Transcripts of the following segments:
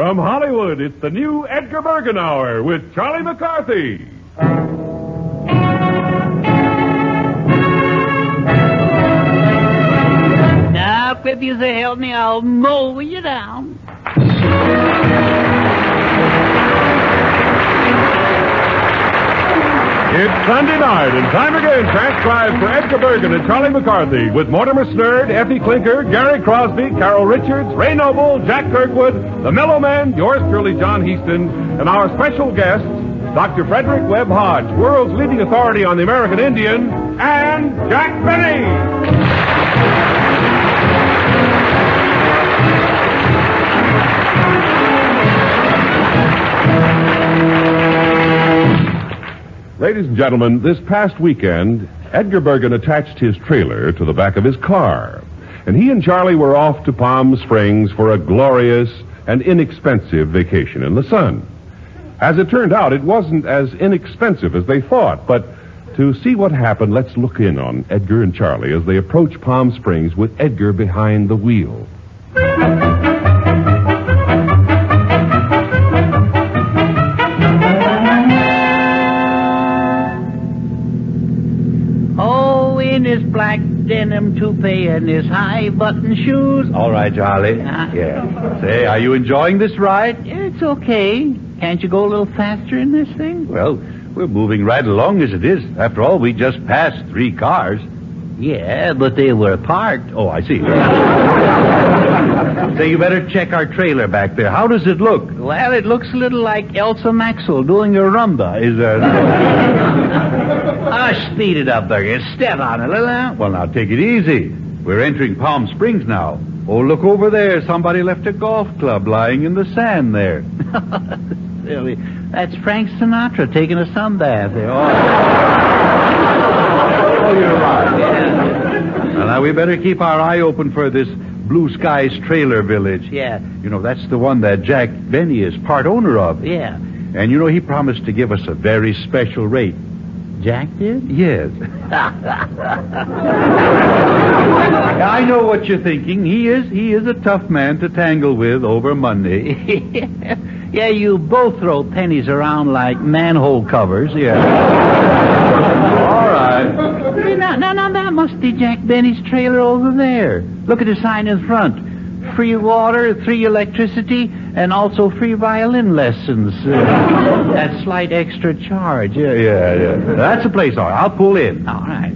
From Hollywood, it's the new Edgar Bergen Hour with Charlie McCarthy. Now, if you say help me, I'll mow you down. It's Sunday night, and time again transcribed for Edgar Bergen and Charlie McCarthy with Mortimer Snerd, Effie Clinker, Gary Crosby, Carol Richards, Ray Noble, Jack Kirkwood, the Mellow Man, yours truly, John Heaston, and our special guests, Dr. Frederick Webb Hodge, world's leading authority on the American Indian, and Jack Benny. Ladies and gentlemen, this past weekend, Edgar Bergen attached his trailer to the back of his car. And he and Charlie were off to Palm Springs for a glorious and inexpensive vacation in the sun. As it turned out, it wasn't as inexpensive as they thought, but to see what happened, let's look in on Edgar and Charlie as they approach Palm Springs with Edgar behind the wheel. Black denim toupee and his high button shoes. All right, Charlie. Uh, Yeah. Say, are you enjoying this ride? It's okay. Can't you go a little faster in this thing? Well, we're moving right along as it is. After all, we just passed three cars. Yeah, but they were parked. Oh, I see. Say, you better check our trailer back there. How does it look? Well, it looks a little like Elsa Maxwell doing a rumba. Is there... Ah, speed it up, Burger. Step on it, little. huh? well, now, take it easy. We're entering Palm Springs now. Oh, look over there. Somebody left a golf club lying in the sand there. Really, that's Frank Sinatra taking a sunbath there. Oh, Oh, you're right. Well, now, we better keep our eye open for this Blue Skies Trailer Village. yeah, You know, that's the one that Jack Benny is part owner of. yeah. And you know, he promised to give us a very special rate. Jack did? Yes. I know what you're thinking. He is he is a tough man to tangle with over Monday. yeah, you both throw pennies around like manhole covers. Yeah. All right. Hey, Now, now, now, that must be Jack Benny's trailer over there. Look at the sign in front. Free water, free electricity, and also free violin lessons. Uh, at slight extra charge. Yeah, yeah, yeah. That's the place, all right. I'll pull in. All right.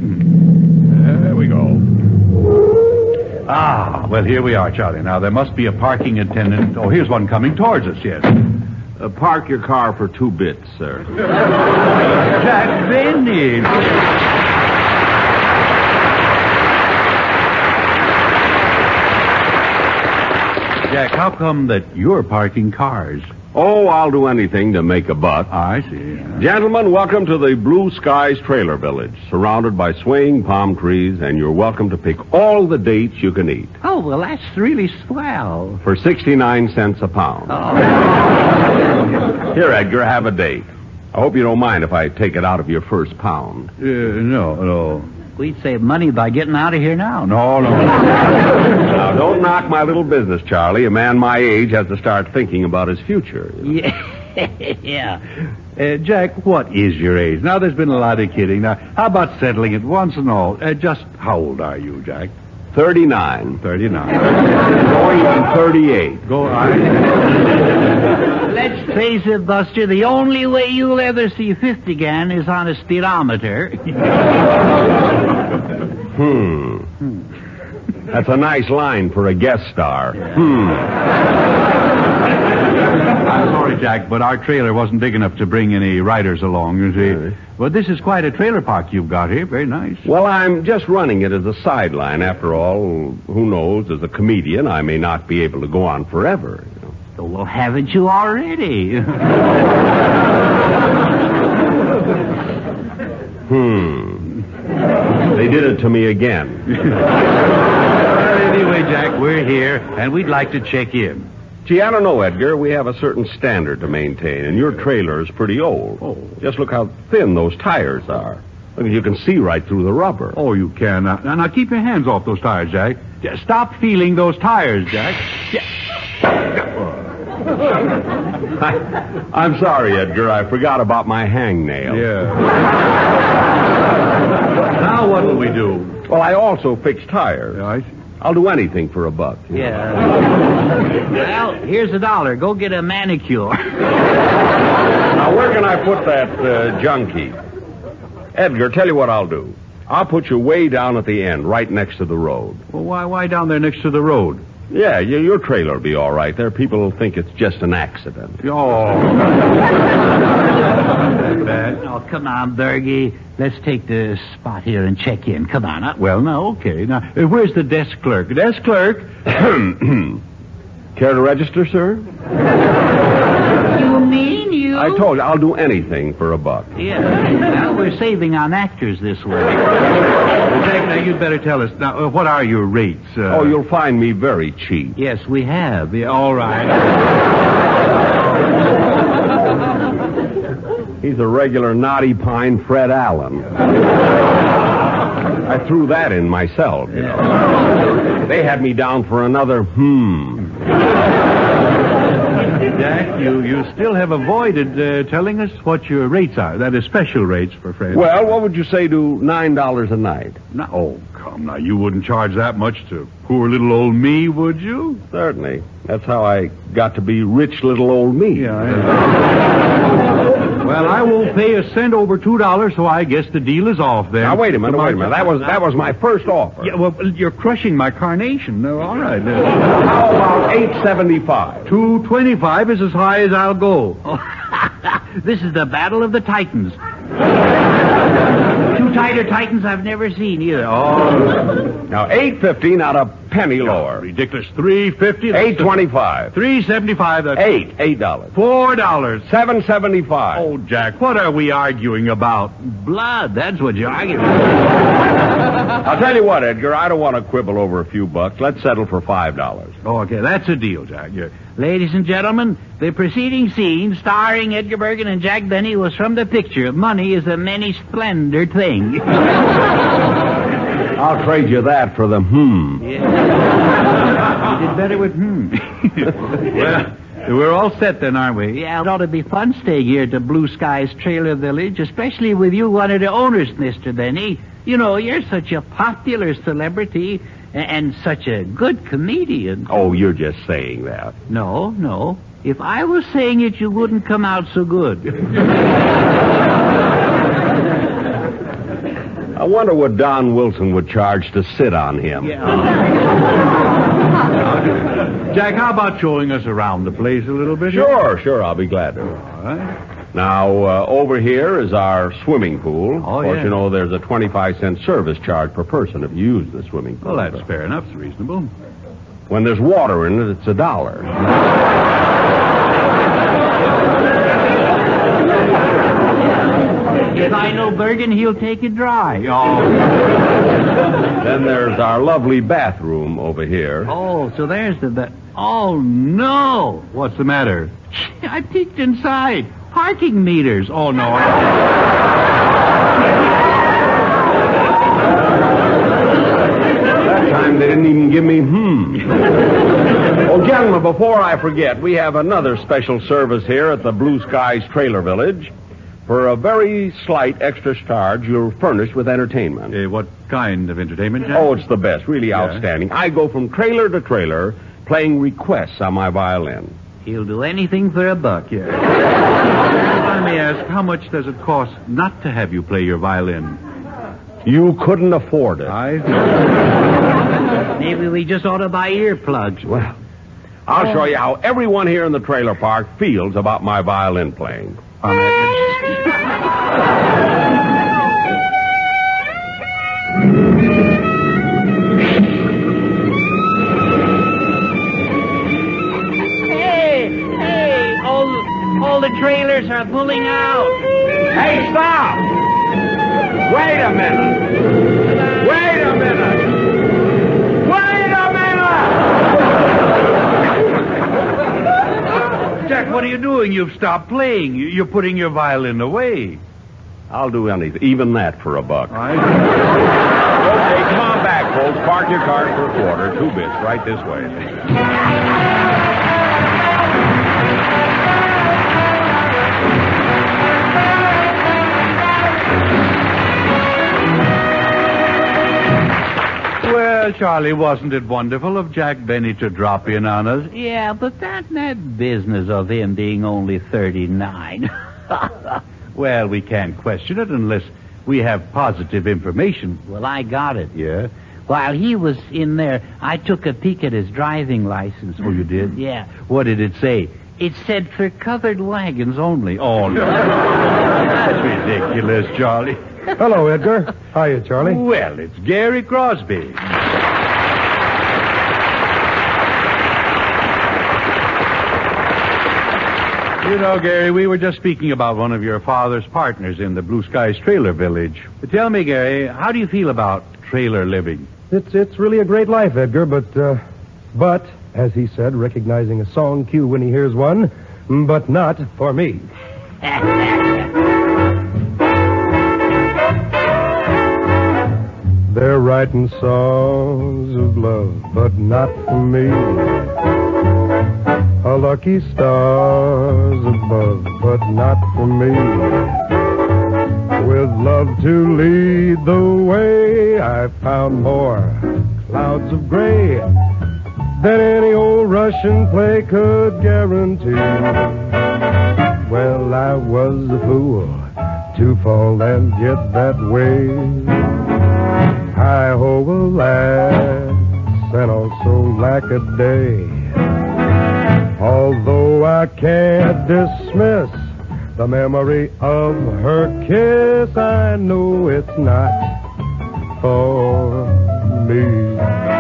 There we go. Ah, well, here we are, Charlie. Now, there must be a parking attendant. Oh, here's one coming towards us, yes. Uh, park your car for two bits, sir. Jack Benny. Jack, how come that you're parking cars? Oh, I'll do anything to make a buck. I see. Gentlemen, welcome to the Blue Skies Trailer Village, surrounded by swaying palm trees, and you're welcome to pick all the dates you can eat Oh, well, that's really swell. for 69 cents a pound. Here, Edgar, have a date. I hope you don't mind if I take it out of your first pound. Uh, no, no. We'd save money by getting out of here now. No, no. Now, don't knock my little business, Charlie. A man my age has to start thinking about his future. Yeah. yeah. Uh, Jack, what is your age? Now, there's been a lot of kidding. Now, how about settling it once and all? Uh, just how old are you, Jack? 39. 39. Going on 38. Go on. Let's face it, Buster, the only way you'll ever see 50 again is on a speedometer. Hmm. That's a nice line for a guest star. Hmm. I'm sorry, Jack, but our trailer wasn't big enough to bring any riders along, you see. But this is quite a trailer park you've got here. Very nice. Well, I'm just running it as a sideline. After all, who knows, as a comedian, I may not be able to go on forever. you know. well, haven't you already? Hmm. They did it to me again. Well, anyway, Jack, we're here, and we'd like to check in. Gee, I don't know, Edgar. We have a certain standard to maintain, and your trailer is pretty old. Oh. Just look how thin those tires are. Look, you can see right through the rubber. Oh, you can. Now, now, now keep your hands off those tires, Jack. Yeah, Stop feeling those tires, Jack. Yeah. I, am sorry, Edgar. I forgot about my hangnail. Yeah. now what will we do? Well, I also fix tires. Yeah, I see. I'll do anything for a buck. Yeah. well, here's a dollar. Go get a manicure. Now, where can I put that uh, junkie? Edgar, tell you what I'll do. I'll put you way down at the end, right next to the road. Well, why, why down there next to the road? Yeah, y- your trailer will be all right. There, people will think it's just an accident. Oh. bad. Oh, come on, Bergie. Let's take the spot here and check in. Come on. Uh, Well, no, okay. Now, uh, where's the desk clerk? Desk clerk? Care to register, sir? you mean you? I told you, I'll do anything for a buck. Yeah. Now we're saving on actors this way. Jack, now you'd better tell us. Now, uh, what are your rates? Uh, Oh, you'll find me very cheap. Yes, we have. Yeah, all right. He's a regular naughty pine Fred Allen. I threw that in myself, you know. They had me down for another hmm. Jack, you, you still have avoided uh, telling us what your rates are. That is special rates for friends. Well, what would you say to nine dollars a night? Now, oh, come now. You wouldn't charge that much to poor little old me, would you? Certainly. That's how I got to be rich little old me. Yeah. well, I won't pay a cent over two dollars, so I guess the deal is off then. Now wait a minute, wait a minute. That was that was my first offer. Yeah, well, you're crushing my carnation. No, all right. How about eight seventy-five? Two twenty-five is as high as I'll go. this is the battle of the Titans. Two tighter Titans I've never seen either. Oh, Now eight fifty, not a penny lower. ridiculous. Three fifty. Eight twenty-five. Three seventy-five. That's Eight, eight dollars. Four dollars. Seven seventy-five. Oh, Jack, what are we arguing about? Blood, that's what you're arguing. I'll tell you what, Edgar. I don't want to quibble over a few bucks. Let's settle for five dollars. Oh, okay, that's a deal, Jack. Ladies and gentlemen, the preceding scene starring Edgar Bergen and Jack Benny was from the picture Money is a Many Splendid Thing. I'll trade you that for the hmm. Yeah. You did better with hmm. well, we're all set then, aren't we? Yeah, it ought to be fun staying here at the Blue Skies Trailer Village, especially with you, one of the owners, Mr. Benny. You know, you're such a popular celebrity a- and such a good comedian. Oh, you're just saying that. No, no. If I was saying it, you wouldn't come out so good. I wonder what Don Wilson would charge to sit on him. Yeah. Jack, how about showing us around the place a little bit? Sure, sure. I'll be glad to. All right. Now, uh, over here is our swimming pool. Oh, of course, yeah. you know there's a 25 cent service charge per person if you use the swimming pool. Well, that's fair enough. It's reasonable. When there's water in it, it's a dollar. if I know Bergen, he'll take it dry. then there's our lovely bathroom over here. Oh, so there's the... Ba- oh, no. What's the matter? I peeked inside. Parking meters. Oh, no. I... That time they didn't even give me hmm. oh, gentlemen, before I forget, we have another special service here at the Blue Skies Trailer Village. For a very slight extra charge, you're furnished with entertainment. Uh, what kind of entertainment, Jack? Oh, it's the best. Really outstanding. I go from trailer to trailer playing requests on my violin. He'll do anything for a buck. Yeah. Let me ask, how much does it cost not to have you play your violin? You couldn't afford it. I... Maybe we just ought to buy earplugs. Well, I'll show you how everyone here in the trailer park feels about my violin playing. The trailers are pulling out. Hey, stop! Wait a minute! Wait a minute! Wait a minute! Jack, what are you doing? You've stopped playing. You- You're putting your violin away. I'll do anything, even that for a buck. I... Okay, come on back, folks. Park your cars for a quarter. Two bits, right this way. Well, Charlie, wasn't it wonderful of Jack Benny to drop in on us? Yeah, but that, that business of him being only 39. Well, we can't question it unless we have positive information. well, I got it. Yeah? While he was in there, I took a peek at his driving license. Oh, you did? Yeah. What did it say? It said for covered wagons only. Oh, no. That's ridiculous, Charlie. Hello, Edgar. Hiya, Charlie. Well, it's Gary Crosby. You know, Gary, we were just speaking about one of your father's partners in the Blue Skies Trailer Village. Tell me, Gary, how do you feel about trailer living? It's it's really a great life, Edgar, but uh, but as he said, recognizing a song cue when he hears one, but not for me. They're writing songs of love, but not for me. A lucky stars above, but not for me. With love to lead the way, I found more clouds of gray than any old Russian play could guarantee. Well, I was a fool to fall and get that way. Hi ho, alas, and also lack a day. Although I can't dismiss the memory of her kiss, I know it's not for me.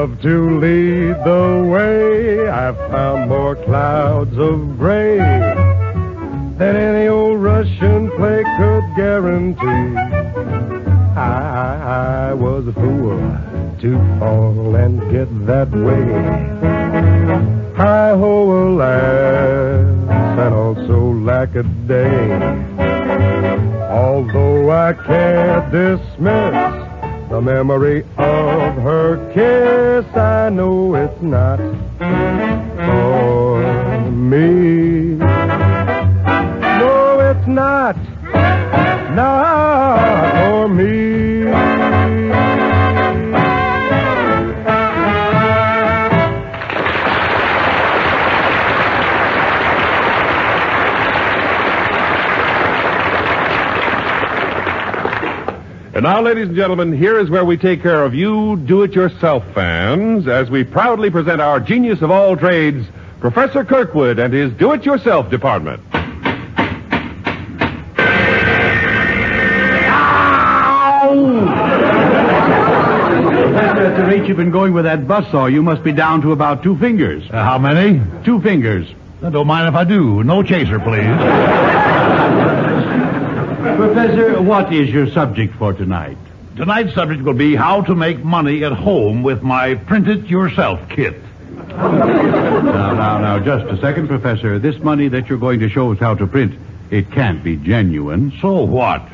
Love to lead the way, I've found more clouds of gray than any old Russian play could guarantee. I, I was a fool to fall and get that way. Hi ho, alas, and also lack a day. Although I can't dismiss the memory of her kiss, I know it's not for me. No, it's not. Not for me. And now, ladies and gentlemen, here is where we take care of you do-it-yourself fans as we proudly present our genius of all trades, Professor Kirkwood and his do-it-yourself department. Professor, at the rate you've been going with that buzzsaw, you must be down to about two fingers. Uh, how many? Two fingers. I don't mind if I do. No chaser, please. Professor, what is your subject for tonight? Tonight's subject will be how to make money at home with my print it yourself kit. Now, now, now, just a second, Professor. This money that you're going to show us how to print, it can't be genuine. So what?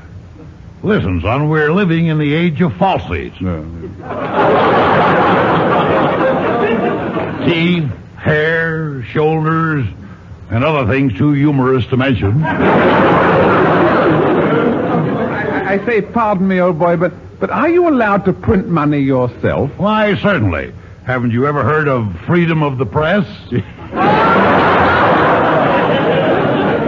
Listen, son, we're living in the age of falsies. Teeth, hair, shoulders, and other things too humorous to mention. I, say, pardon me, old boy, but but are you allowed to print money yourself? Why, certainly. Haven't you ever heard of freedom of the press?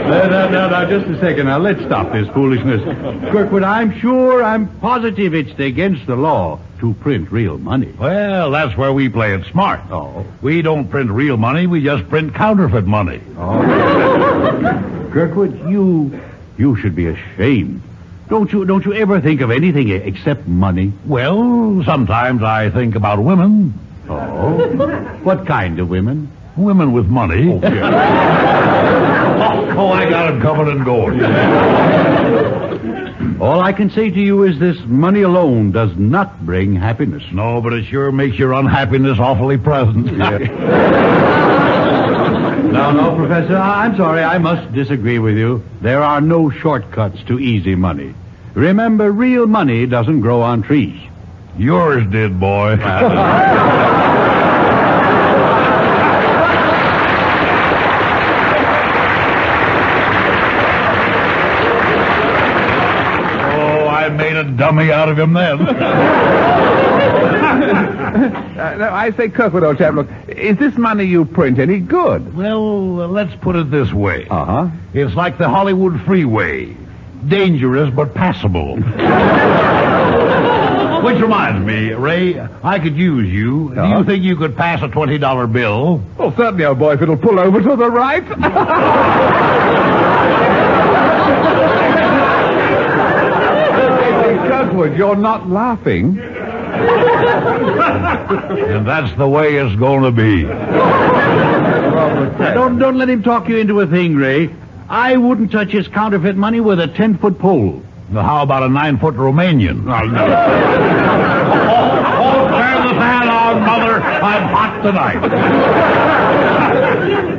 Now, now, now, just a second. Now, let's stop this foolishness. Kirkwood, I'm sure, I'm positive it's against the law to print real money. Well, that's where we play it smart. Oh. We don't print real money, we just print counterfeit money. Oh. Kirkwood, you, you should be ashamed. Don't you, don't you ever think of anything except money? Well, sometimes I think about women. Oh? what kind of women? Women with money. Oh, oh, I got it covered in gold. All I can say to you is this money alone does not bring happiness. No, but it sure makes your unhappiness awfully present. No, no, Professor. I'm sorry. I must disagree with you. There are no shortcuts to easy money. Remember, real money doesn't grow on trees. Yours did, boy. oh, I made a dummy out of him then. Uh, no, I say, Kirkwood, old chap, look, is this money you print any good? well, uh, let's put it this way. Uh-huh. It's like the Hollywood freeway. Dangerous but passable. Which reminds me, Ray, I could use you. Do Uh-huh. you think you could pass a $20 bill? Well, certainly, old boy, if it'll pull over to the right. Kirkwood, you're not laughing. And that's the way it's going to be. Now, don't, don't let him talk you into a thing, Ray. I wouldn't touch his counterfeit money with a 10-foot pole. Now, how about a nine-foot Romanian? Oh, turn the fan on, Mother. I'm hot tonight.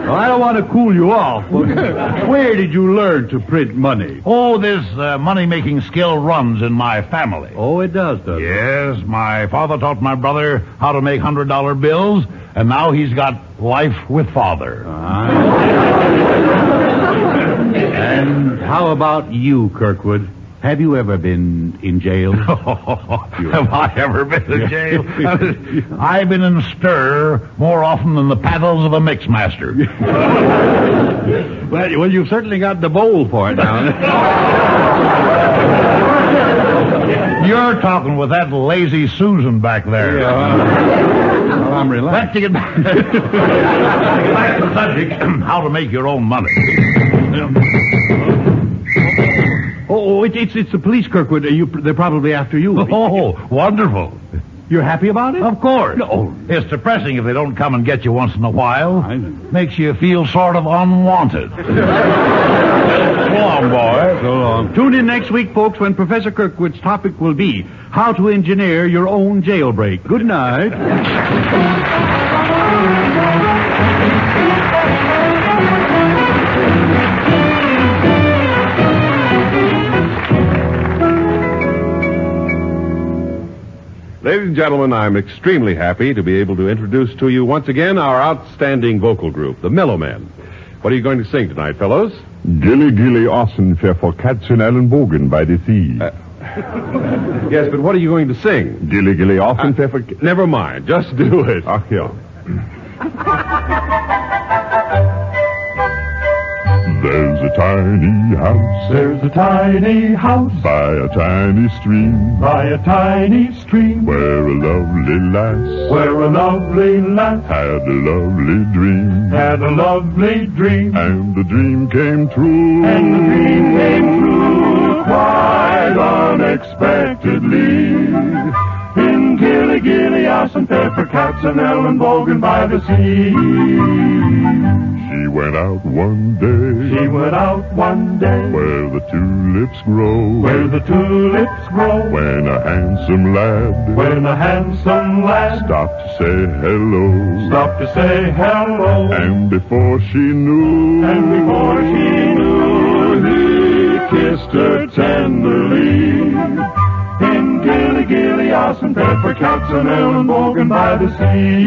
Well, I don't want to cool you off, but where did you learn to print money? Oh, this uh, money-making skill runs in my family. Oh, it does, does it? Yes, my father taught my brother how to make hundred-dollar bills, and now he's got life with father. And how about you, Kirkwood? Have you ever been in jail? Have I ever been in jail? I've been in stir more often than the paddles of a mixmaster. well, well, you've certainly got the bowl for it now. You're talking with that lazy Susan back there. well, I'm relaxed. Let's get back to the subject, how to make your own money. Oh, oh, it, it's it's the police, Kirkwood. Are you, they're probably after you. Oh, wonderful. You're happy about it? Of course. No. Oh, it's depressing if they don't come and get you once in a while. I know. Makes you feel sort of unwanted. Go on, boy. So long. Tune in next week, folks, when Professor Kirkwood's topic will be how to engineer your own jailbreak. Good night. Ladies and gentlemen, I'm extremely happy to be able to introduce to you once again our outstanding vocal group, the Mellow Men. What are you going to sing tonight, fellows? Gilly Gilly Ossenfeffer for cats in Ellenbogen by the sea. Uh, yes, but what are you going to sing? Gilly Gilly Ossenfeffer. Uh, never mind, just do it. Ach ja. There's a tiny house There's a tiny house by a tiny stream by a tiny stream where a lovely lass where a lovely lass had a lovely dream. had a lovely dream. And the dream came true. And the dream came true quite unexpectedly. In Gilly Gilly, and Pepper Cats and Ellenbogen by the sea. She went out one day She went out one day where the tulips grow. where the tulips grow. When a handsome lad When a handsome lad stopped to say hello. stopped to say hello. And before she knew, And before she knew, he kissed her tenderly. Gilly Gilly, and Pepper Cats and Ellenbogen by the sea.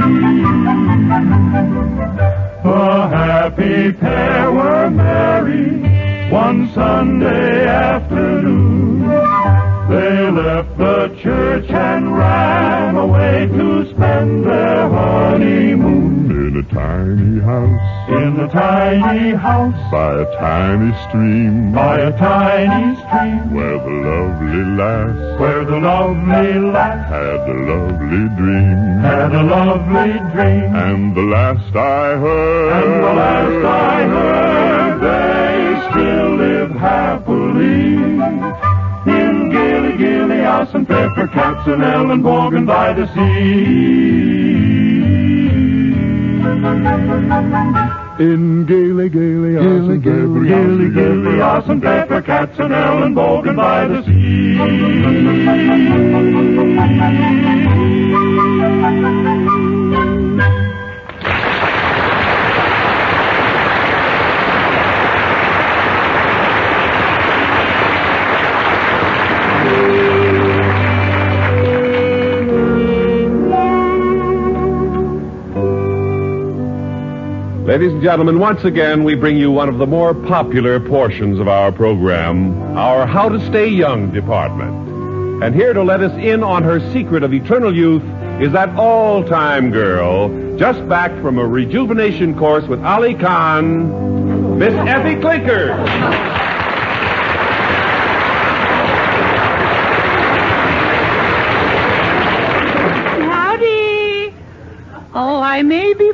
A happy pair were married one Sunday afternoon. They left the church and ran away to spend their honeymoon a tiny house. In a tiny house. By a tiny stream. By a tiny stream. Where the lovely lass. Where the lovely lass. Had a lovely dream. had a lovely dream. And the last I heard, And the last I heard, they still live happily. In Gilly Gilly House and Pepper Cats and Ellen Ellenbogen by the sea. In gaily, gaily, Gilly, Gilly Gilly House and Pepper Cats and Ellenbogen by the sea. Ladies and gentlemen, once again, we bring you one of the more popular portions of our program, our How to Stay Young department. And here to let us in on her secret of eternal youth is that all-time girl, just back from a rejuvenation course with Aly Khan, Miss Effie Clinker. Howdy. Oh, I may be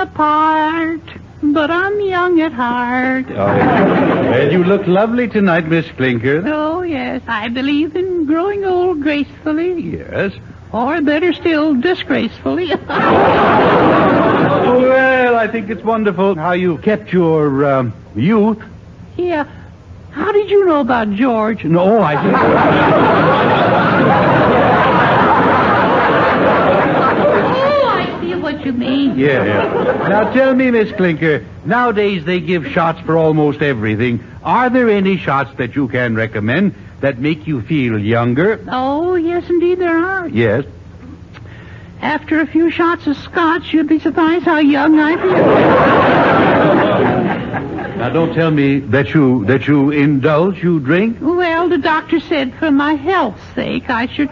apart, but I'm young at heart. Oh, And you look lovely tonight, Miss Clinker. Oh, yes, I believe in growing old gracefully. Yes. Or better still, disgracefully. Well, I think it's wonderful how you've kept your um, youth. yeah. How did you know about George? No, I didn't. Oh, I see what you mean. Yeah, yeah. Now tell me, Miss Clinker, nowadays they give shots for almost everything. Are there any shots that you can recommend that make you feel younger? Oh, yes, indeed there are. Yes. After a few shots of scotch, you'd be surprised how young I feel. Now don't tell me that you that you indulge, you drink. Well, the doctor said for my health's sake I should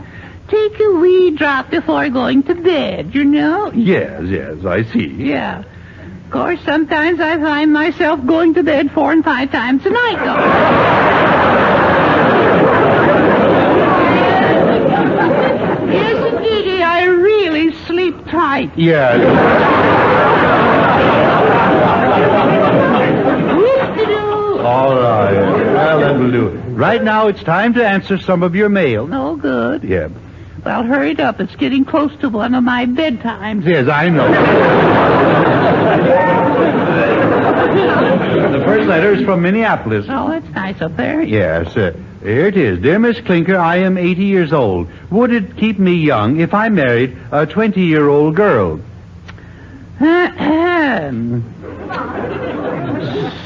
take a wee drop before going to bed, you know? Yes, yes, I see. Yeah. Of course, sometimes I find myself going to bed four and five times a night, though. yes, indeed, I really sleep tight. Whoop-de-doo. All right. Well, that will do. Right now, it's time to answer some of your mail. No oh, good. Yeah. Well, hurry it up. It's getting close to one of my bedtimes. Yes, I know. the first letter is from Minneapolis. Oh, it's nice up there. Yes, uh, here it is. Dear Miss Clinker, I am 80 years old. Would it keep me young if I married a 20 year old girl?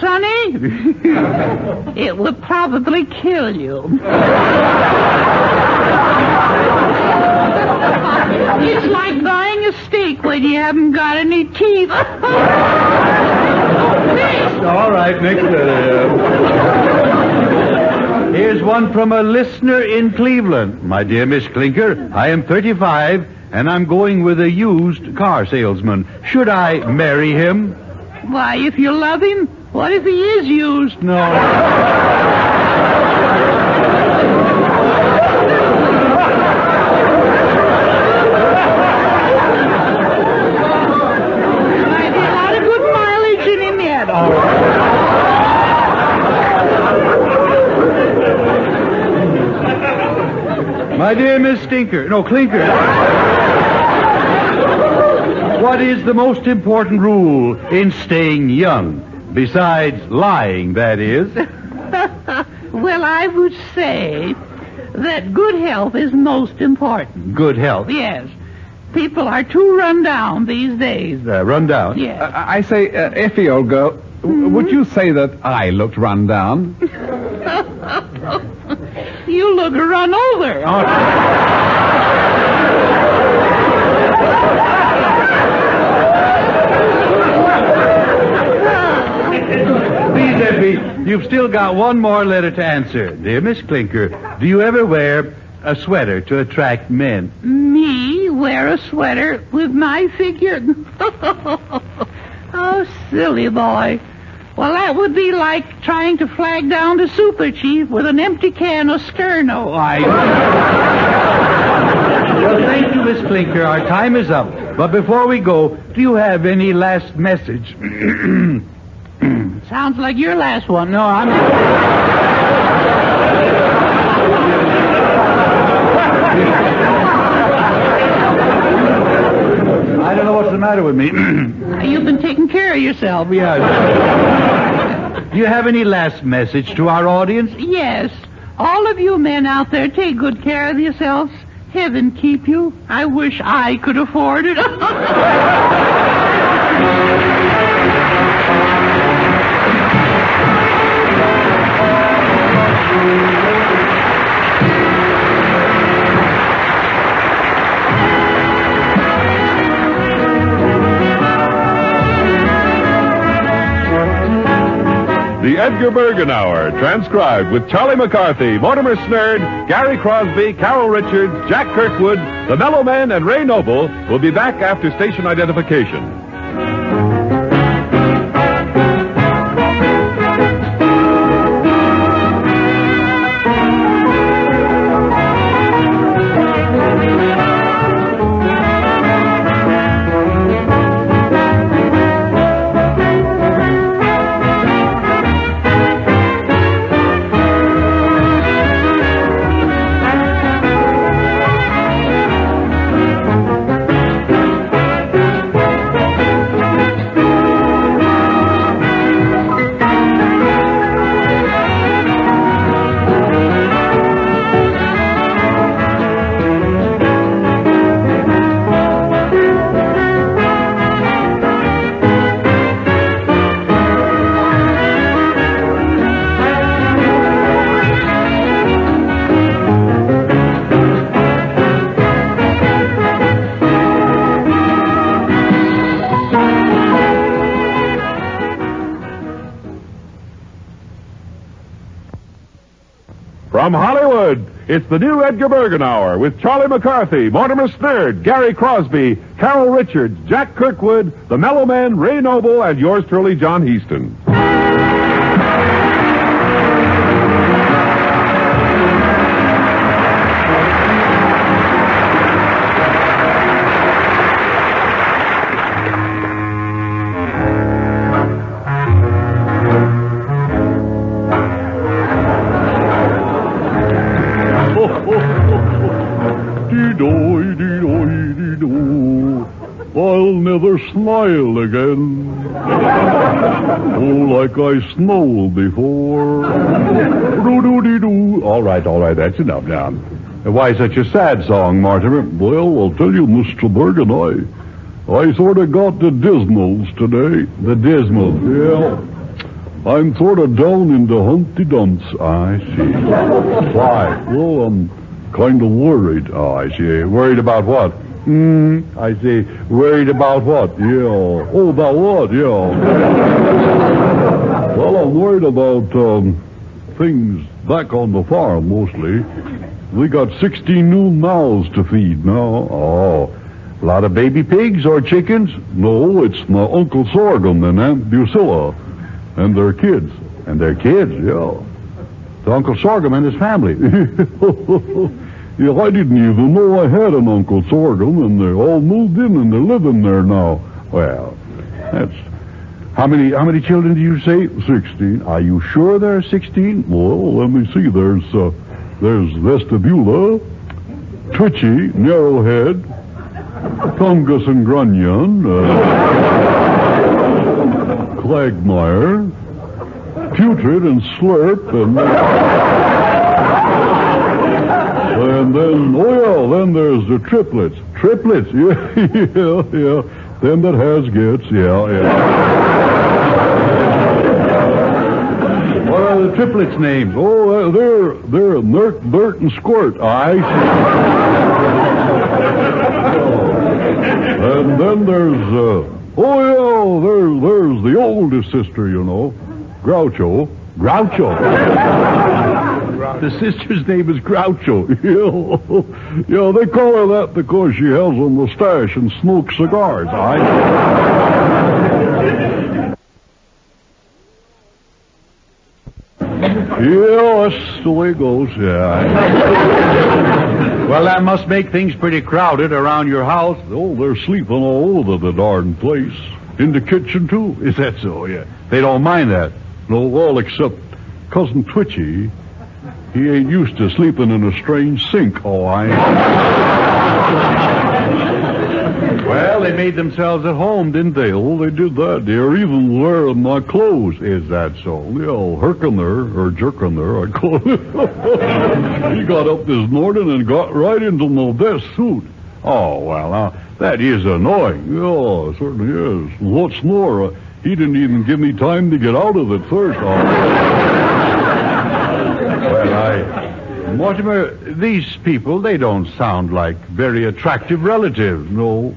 Sonny, it would probably kill you. It's like buying a steak when you haven't got any teeth. All right, next letter. Uh, here's one from a listener in Cleveland. My dear Miss Clinker, I am 35 and I'm going with a used car salesman. Should I marry him? Why, if you love him, what if he is used? No. Might be a lot of good mileage in him yet. My dear Miss Stinker, no, Clinker. what is the most important rule in staying young? Besides lying, that is. well, I would say that good health is most important. Good health. Yes. People are too run down these days. Uh, run down. Yes. I, I say, uh, Effie, old girl, w- would you say that I looked run down? You look run over. Please, Effie, you've still got one more letter to answer. Dear Miss Clinker, do you ever wear a sweater to attract men? Me wear a sweater with my figure. oh, silly boy. Well, that would be like trying to flag down the super chief with an empty can of Sterno. I. well, thank you, Miss Clinker. Our time is up. But before we go, do you have any last message? Sounds like your last one. no, I'm. I don't know what's the matter with me. You've been taking care of yourself. yeah. Do you have any last message to our audience? Yes. All of you men out there, take good care of yourselves. Heaven keep you. I wish I could afford it. The Edgar Bergen Hour, transcribed with Charlie McCarthy, Mortimer Snerd, Gary Crosby, Carol Richards, Jack Kirkwood, the Mellow Men, and Ray Noble will be back after station identification. It's the new Edgar Bergen Hour with Charlie McCarthy, Mortimer Snerd, Gary Crosby, Carol Richards, Jack Kirkwood, the Mellow Men, Ray Noble, and yours truly, John Heaston. Smile again. oh, like I snowed before. Do-do-dee-do. All right, all right, that's enough now. Why such a sad song, Mortimer? Well, I'll tell you, Mr. Bergen, I, I sort of got the dismals today. The dismals? Yeah. I'm sort of down in the Humpty Dumps. I see. Why? Well, I'm kind of worried. Oh, I see. Worried about what? Hmm, I see. Worried about what? Yeah. Oh, about what? Yeah. well, I'm worried about um, things back on the farm, mostly. We got 16 new mouths to feed now. Oh. A lot of baby pigs or chickens? No, it's my Uncle Sorghum and Aunt Busilla. And their kids. And their kids, yeah. To Uncle Sorghum and his family. yeah, I didn't even know I had an Uncle Sorghum, and they all moved in and they're living there now. Well, that's. How many how many children do you say? Sixteen. Are you sure there are sixteen? Well, let me see. There's uh, there's Vestibula, Twitchy, Narrowhead, Fungus and Grunion, uh, Quagmire, Putrid and Slurp, and and then oh yeah, then there's the triplets. Triplets, yeah, yeah, yeah. Them that has gets, yeah, yeah. What are the triplets' names? Oh, uh, they're they're Nert, Bert, and Squirt. I and then there's uh, oh yeah, there's there's the oldest sister, you know, Groucho. Groucho. The sister's name is Groucho. yeah, yeah, they call her that because she has a mustache and smokes cigars. I. Yeah, that's the way it goes, yeah. Well, that must make things pretty crowded around your house. Oh, they're sleeping all over the darn place. In the kitchen, too. Is that so? Yeah. They don't mind that. No, all except Cousin Twitchy. He ain't used to sleeping in a strange sink. Oh, I Well, they made themselves at home, didn't they? Oh, they did that. They're even wearing my clothes. Is that so? Yeah, Herkin there, or Jerkin there, I call it. he got up this morning and got right into my best suit. Oh, well, now, that is annoying. Yeah, it certainly is. What's more, uh, he didn't even give me time to get out of it first. Oh. Well, I. Mortimer, these people, they don't sound like very attractive relatives. No.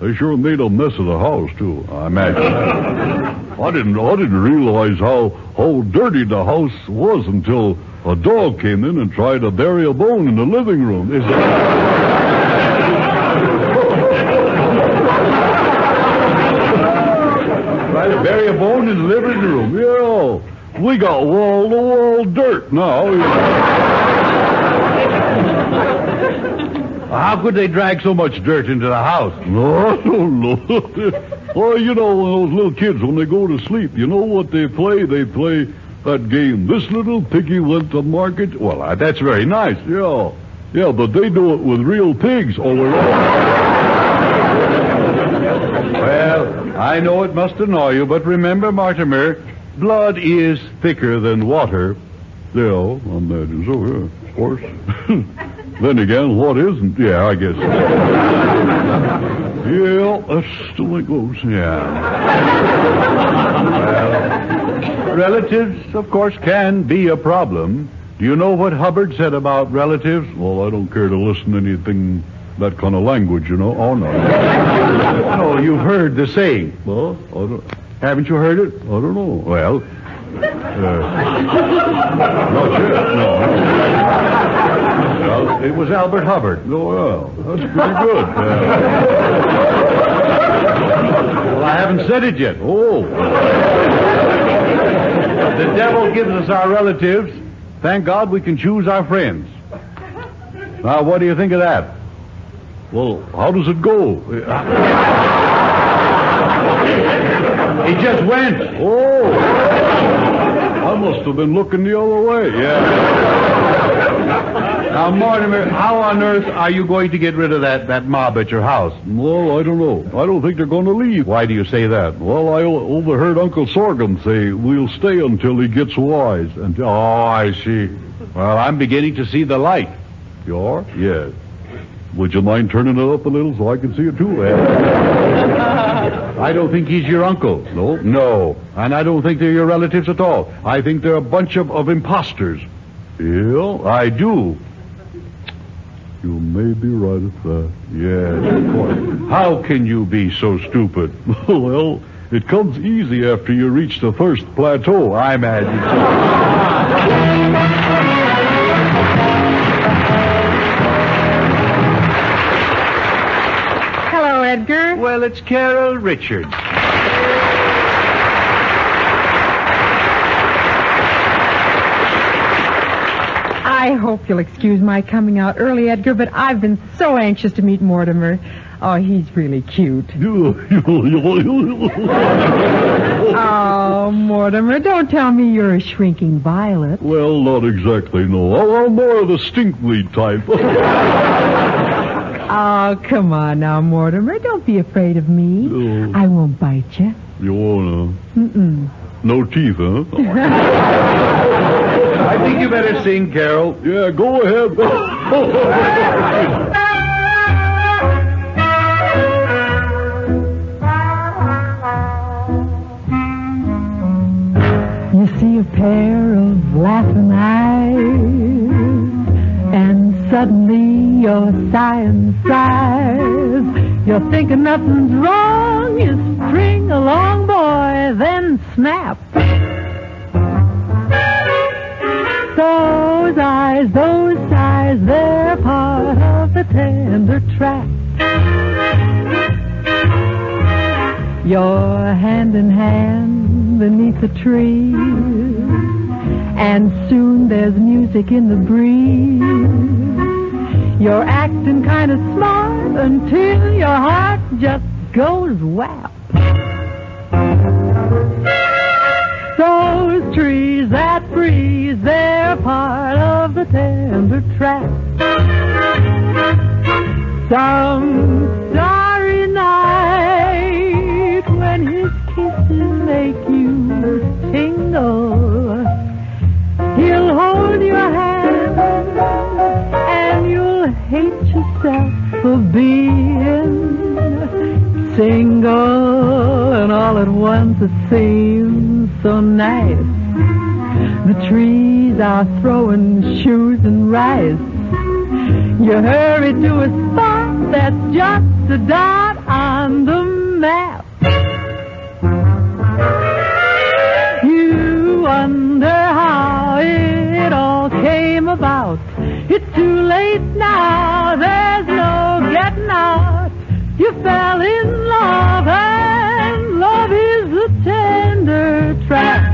they sure made a mess of the house too. I imagine. I didn't. I didn't realize how how dirty the house was until a dog came in and tried to bury a bone in the living room. Is Tried to bury a bone in the living room. Yeah. We got wall to wall dirt now. How could they drag so much dirt into the house? No, I don't know. well, you know, those little kids, when they go to sleep, you know what they play? They play that game. This little piggy went to market. Well, uh, that's very nice. Yeah. Yeah, but they do it with real pigs all around. Well, I know it must annoy you, but remember, Mortimer, blood is thicker than water. Yeah, I imagine so, yeah, of course. then again, what isn't? Yeah, I guess. yeah, that's the way it goes. Yeah. well, relatives, of course, can be a problem. Do you know what Hubbard said about relatives? Well, I don't care to listen to anything that kind of language, you know. Oh, no. Oh, you've heard the saying. Well, I don't, Haven't you heard it? I don't know. Well, Not yet, no. well, it was Elbert Hubbard. Oh, well, that's pretty good. Uh, Well, I haven't said it yet. oh, The devil gives us our relatives. Thank God we can choose our friends. Now, what do you think of that? well, how does it go? He just went. Oh, I must have been looking the other way. Yeah. Now, Mortimer, how on earth are you going to get rid of that, that mob at your house? Well, I don't know. I don't think they're going to leave. Why do you say that? Well, I o- overheard Uncle Sorghum say we'll stay until he gets wise. And Oh, I see. Well, I'm beginning to see the light. you are? Yes. Would you mind turning it up a little so I can see it too? Eh? I don't think he's your uncle. No? No. And I don't think they're your relatives at all. I think they're a bunch of, of imposters. Yeah, I do. you may be right at that. Yes, of course. How can you be so stupid? well, it comes easy after you reach the first plateau. I imagine Well, it's Carol Richards. I hope you'll excuse my coming out early, Edgar, but I've been so anxious to meet Mortimer. Oh, he's really cute. Oh, Mortimer, don't tell me you're a shrinking violet. well, not exactly, no. I'm, I'm more of the stinkweed type. Oh, come on now, Mortimer. Don't be afraid of me. I won't bite you. you wanna? Mm-mm. No teeth, huh? I think you better sing, Carol. yeah, go ahead. You see a pair of laughing eyes, and suddenly you're sighing sighs. You're thinking nothing's wrong. You string along, boy, then snap. Those eyes, those sighs, they're part of the tender trap. You're hand in hand beneath the trees, and soon there's music in the breeze. You're acting kind of smart until your heart just goes whap. Those trees that breeze, they're part of the tender trap. Some starry night when his kisses make you tingle, hate yourself for being single. And all at once it seems so nice. The trees are throwing shoes and rice. You hurry to a spot that's just a dot on the map. Too late now, there's no getting out. You fell in love, and love is a tender trap.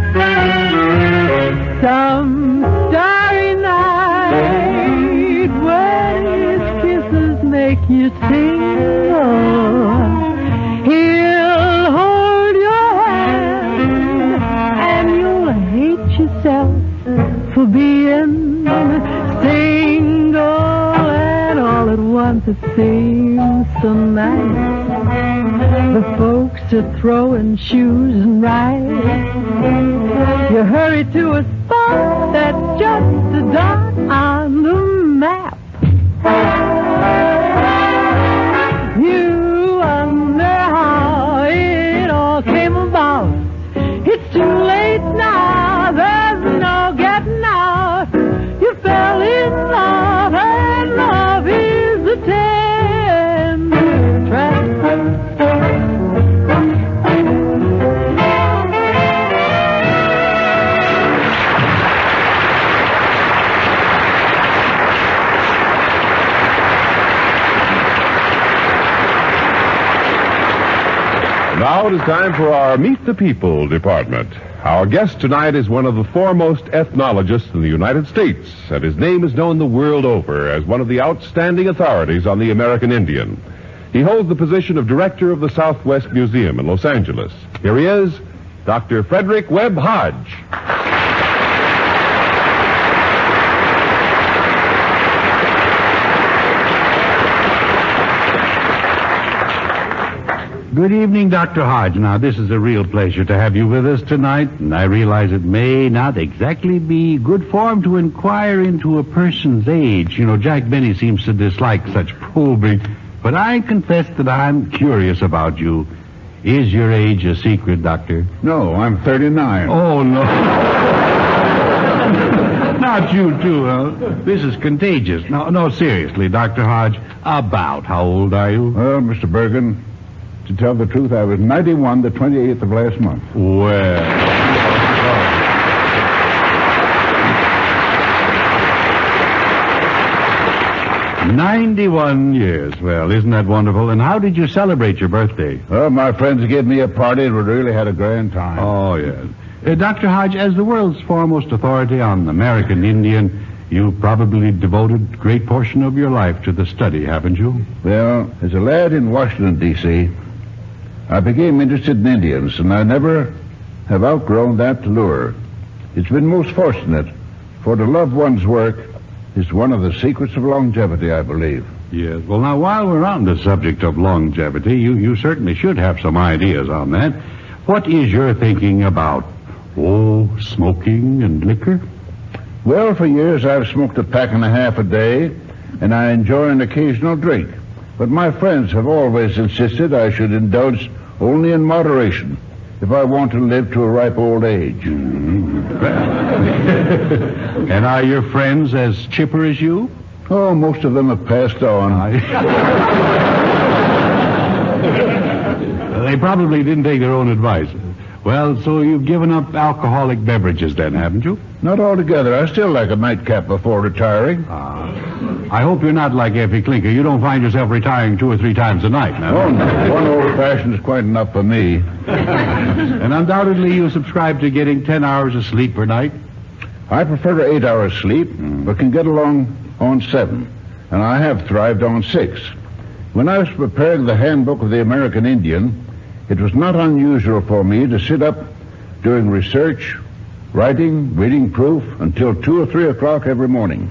Some starry night when his kisses make you tingle, it seems so nice. The folks are throwing shoes and rides. You hurry to a spot that's just a dot on Now it is time for our Meet the People department. Our guest tonight is one of the foremost ethnologists in the United States, and his name is known the world over as one of the outstanding authorities on the American Indian. He holds the position of director of the Southwest Museum in Los Angeles. Here he is, Dr. Frederick Webb Hodge. Good evening, Dr. Hodge. Now, this is a real pleasure to have you with us tonight, and I realize it may not exactly be good form to inquire into a person's age. You know, Jack Benny seems to dislike such probing, but I confess that I'm curious about you. Is your age a secret, Doctor? No, I'm 39. Oh, no. Not you, too, huh? This is contagious. No, no, seriously, Dr. Hodge, about how old are you? Uh, well, Mr. Bergen, to tell the truth, I was 91 the 28th of last month. Well. Ninety-one years. Well, isn't that wonderful? And how did you celebrate your birthday? Well, my friends gave me a party and we really had a grand time. Oh, yes. Uh, Dr. Hodge, as the world's foremost authority on American Indian, You've probably devoted a great portion of your life to the study, haven't you? Well, as a lad in Washington, D.C., I became interested in Indians, and I never have outgrown that lure. It's been most fortunate, for to love one's work is one of the secrets of longevity, I believe. Yes. Well, now, while we're on the subject of longevity, you, you certainly should have some ideas on that. What is your thinking about, oh, smoking and liquor? Well, for years I've smoked a pack and a half a day, and I enjoy an occasional drink. But my friends have always insisted I should indulge only in moderation if I want to live to a ripe old age. Mm-hmm. And are your friends as chipper as you? Oh, most of them have passed on. I... They probably didn't take their own advice. Well, so you've given up alcoholic beverages then, haven't you? Not altogether. I still like a nightcap before retiring. Ah. I hope you're not like Effie Klinker. You don't find yourself retiring two or three times a night, now. Oh, no. One old fashioned is quite enough for me. And undoubtedly you subscribe to getting ten hours of sleep per night. I prefer eight hours sleep, but can get along on seven. And I have thrived on six. When I was preparing the handbook of the American Indian, it was not unusual for me to sit up doing research, writing, reading proof until two or three o'clock every morning.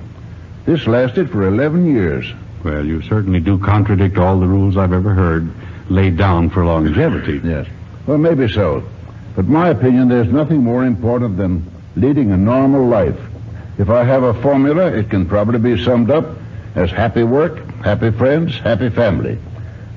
This lasted for 11 years. Well, you certainly do contradict all the rules I've ever heard laid down for longevity. Yes. Well, maybe so. But my opinion, there's nothing more important than leading a normal life. If I have a formula, it can probably be summed up as happy work, happy friends, happy family.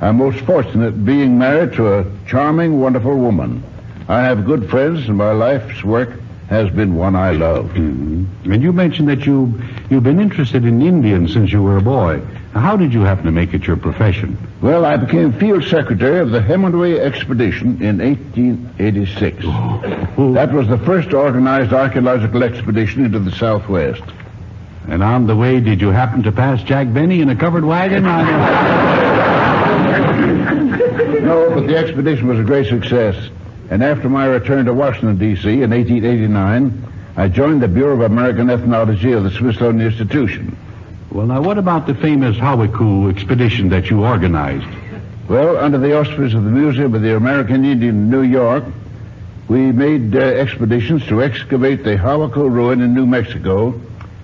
I'm most fortunate being married to a charming, wonderful woman. I have good friends, and my life's work has been one I love. Mm-hmm. And you mentioned that you you've been interested in Indians since you were a boy. How did you happen to make it your profession? Well, I became field secretary of the Hemenway expedition in 1886. That was the first organized archaeological expedition into the Southwest. And on the way, did you happen to pass Jack Benny in a covered wagon? No, but the expedition was a great success. And after my return to Washington, D.C. in 1889, I joined the Bureau of American Ethnology of the Smithsonian Institution. well, now, what about the famous Hawikuh expedition that you organized? Well, under the auspices of the Museum of the American Indian in New York, we made uh, expeditions to excavate the Hawikuh ruin in New Mexico,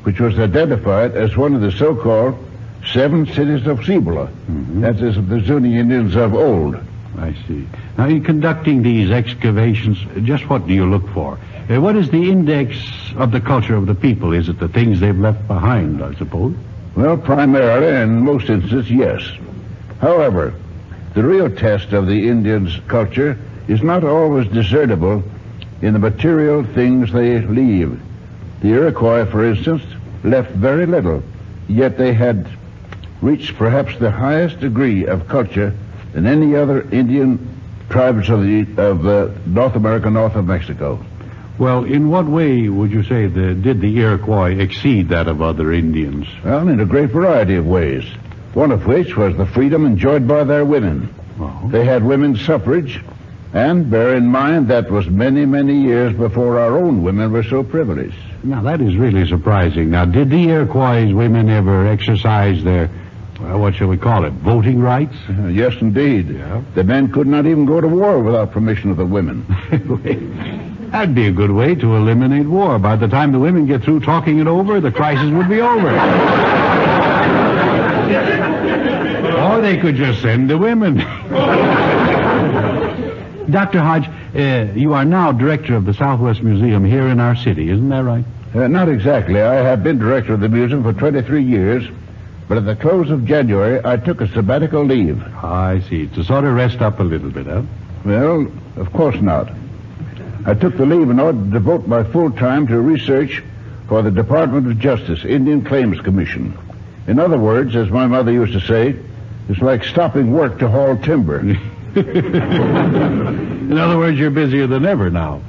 which was identified as one of the so-called seven cities of Cibola. That is, of the Zuni Indians of old. I see. Now, in conducting these excavations, just what do you look for? Uh, what is the index of the culture of the people? Is it the things they've left behind, I suppose? Well, primarily, in most instances, yes. However, the real test of the Indians' culture is not always discernible in the material things they leave. The Iroquois, for instance, left very little, yet they had reached perhaps the highest degree of culture than any other Indian tribes of, the, of uh, North America, north of Mexico. Well, in what way would you say the, did the Iroquois exceed that of other Indians? Well, in a great variety of ways. One of which was the freedom enjoyed by their women. They had women's suffrage, and bear in mind that was many, many years before our own women were so privileged. Now, that is really surprising. Now, did the Iroquois women ever exercise their, well, what shall we call it, voting rights? Uh, yes, indeed. The men could not even go to war without permission of the women. That'd be a good way to eliminate war. By the time the women get through talking it over, the crisis would be over. or they could just send the women. Dr. Hodge, uh, you are now director of the Southwest Museum here in our city, isn't that right? Uh, not exactly. I have been director of the museum for 23 years, but at the close of January, I took a sabbatical leave. I see. To sort of rest up a little bit, huh? Well, of course not. I took the leave in order to devote my full time to research for the Department of Justice Indian Claims Commission. In other words, as my mother used to say, it's like stopping work to haul timber. In other words, you're busier than ever now.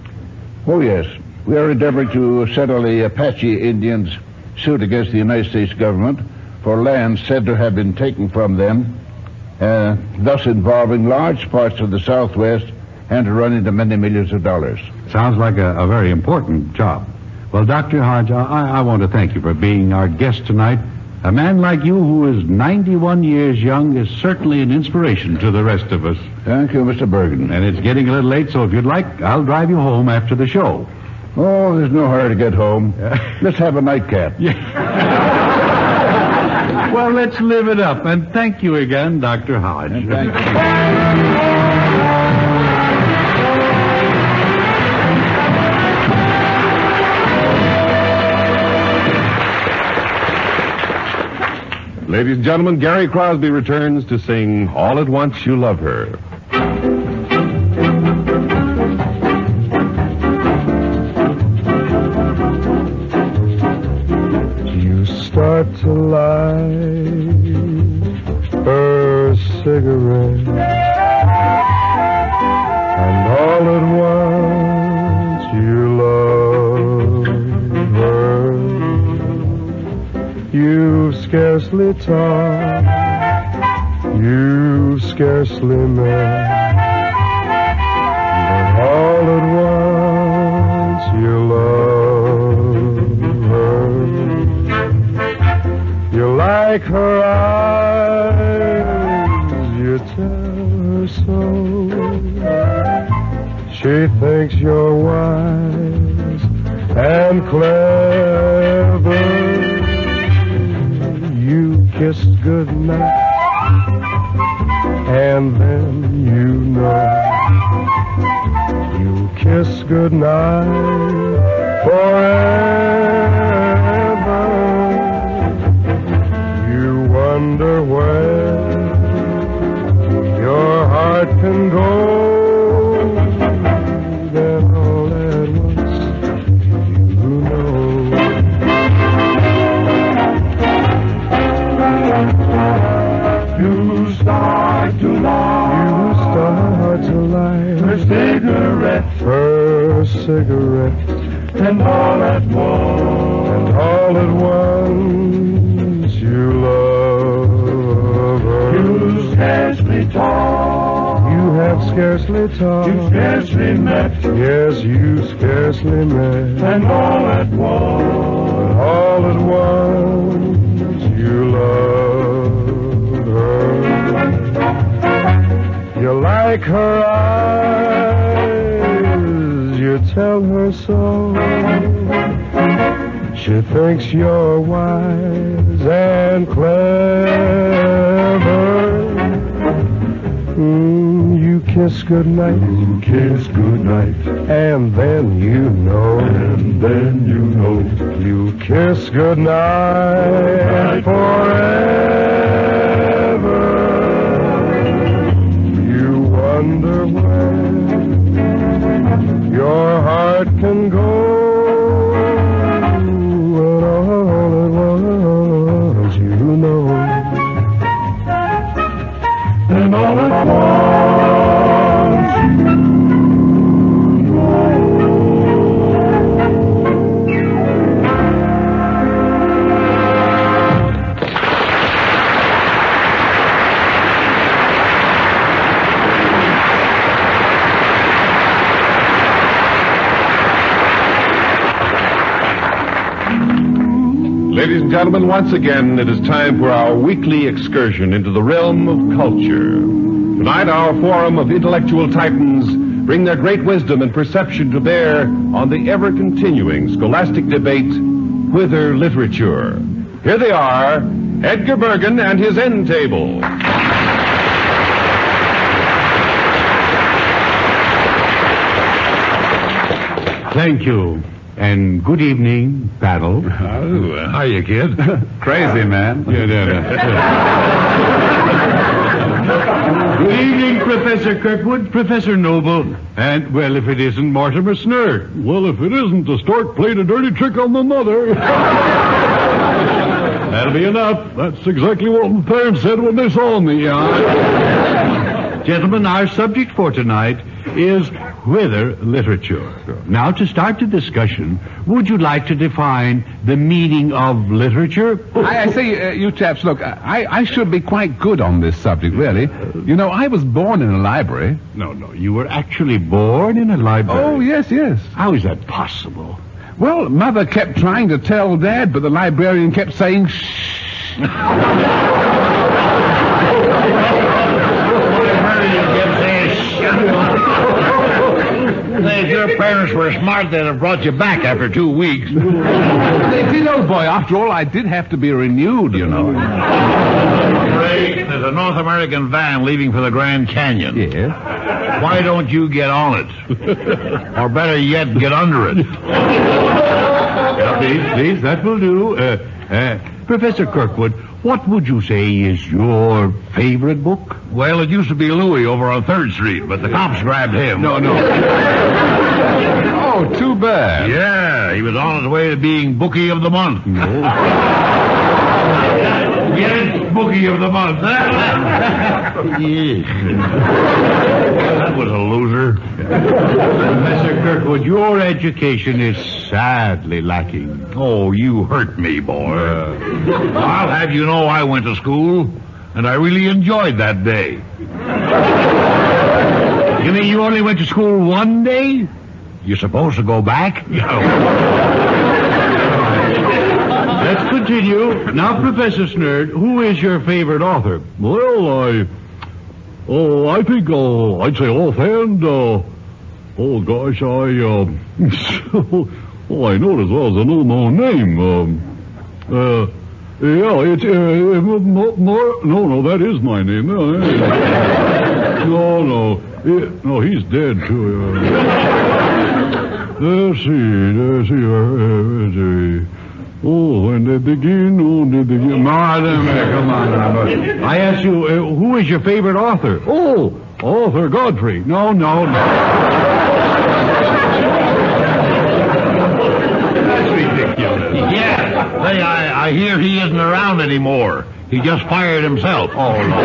Oh, yes. We are endeavoring to settle the Apache Indians' suit against the United States government for land said to have been taken from them, uh, thus involving large parts of the Southwest and to run into many millions of dollars. Sounds like a, a very important job. Well, Dr. Hodge, I, I want to thank you for being our guest tonight. A man like you who is 91 years young is certainly an inspiration to the rest of us. Thank you, Mr. Bergen. And it's getting a little late, so if you'd like, I'll drive you home after the show. Oh, there's no hurry to get home. Let's have a nightcap. Well, let's live it up. And thank you again, Dr. Hodge. Thank you. Ladies and gentlemen, Gary Crosby returns to sing All at Once You Love Her. Start to light her cigarette, and all at once you love her. You've scarcely talk, you've scarcely met, met. And all at once, all at once you love her. You like her eyes, you tell her so. She thinks you're wise and clever. Mm, you kiss goodnight. Kiss goodnight Ladies and gentlemen, once again, it is time for our weekly excursion into the realm of culture. Tonight, our forum of intellectual titans bring their great wisdom and perception to bear on the ever continuing scholastic debate, whither literature. Here they are, Edgar Bergen and his end table. Thank you. And good evening, panel. Oh, how you, kid? Crazy, man. Yeah, yeah, yeah. Good evening, Professor Kirkwood, Professor Noble, and, well, if it isn't Mortimer Snerd. Well, if it isn't, the stork played a dirty trick on the mother. That'll be enough. That's exactly what my parents said when they saw me. Uh, Gentlemen, our subject for tonight is whither literature. Now, to start the discussion, would you like to define the meaning of literature? I, I say, uh, you chaps, look, I, I should be quite good on this subject, really. You know, I was born in a library. No, no, you were actually born in a library. Oh, yes, yes. How is that possible? Well, Mother kept trying to tell Dad, but the librarian kept saying, shh. If your parents were smart, they'd have brought you back after two weeks. They did, old boy. After all, I did have to be renewed, you know. Ray, there's a North American van leaving for the Grand Canyon. Yes. Why don't you get on it? or better yet, get under it. Please, please, that will do. Uh, uh, Professor Kirkwood, what would you say is your favorite book? Well, it used to be Louis over on Third Street, but the cops grabbed him. No, no. Oh, too bad. Yeah, he was on his way to being Bookie of the Month. Get it? Bookie of the Month. Eh? Yes. that was a loser. Mr. Kirkwood, your education is sadly lacking. Oh, you hurt me, boy. I'll have you know I went to school, and I really enjoyed that day. You mean you only went to school one day? You're supposed to go back? Continue. Now, Professor Snerd, who is your favorite author? well, I. Oh, I think uh, I'd say offhand. Uh, oh gosh, I. Uh, oh, I know it as well as I know my name. Um, uh, yeah, it's uh, more, more. No, no, that is my name. No, eh. no, no, Eh, no, he's dead too. Uh, let's see, let's see. Uh, let's see. Oh, when they begin, oh, they begin. No, I don't come on. now. I asked you, uh, who is your favorite author? Oh, Arthur Godfrey. No, no, no. That's ridiculous. Yeah. Say, I, I hear he isn't around anymore. He just fired himself. Oh, no.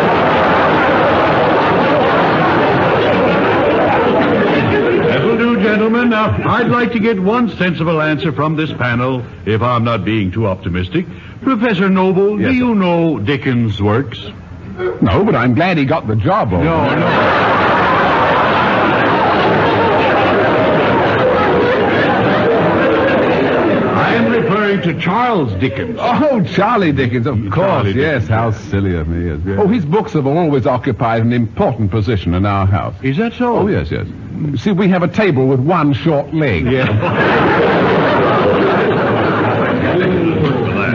Now, I'd like to get one sensible answer from this panel, if I'm not being too optimistic. Professor Noble, do you know Dickens' works? No, but I'm glad he got the job. Over No, there. no. To Charles Dickens. Oh, Charlie Dickens, of course. Yes, how silly of me. Yes. Oh, his books have always occupied an important position in our house. Is that so? Oh, yes, yes. See, we have a table with one short leg.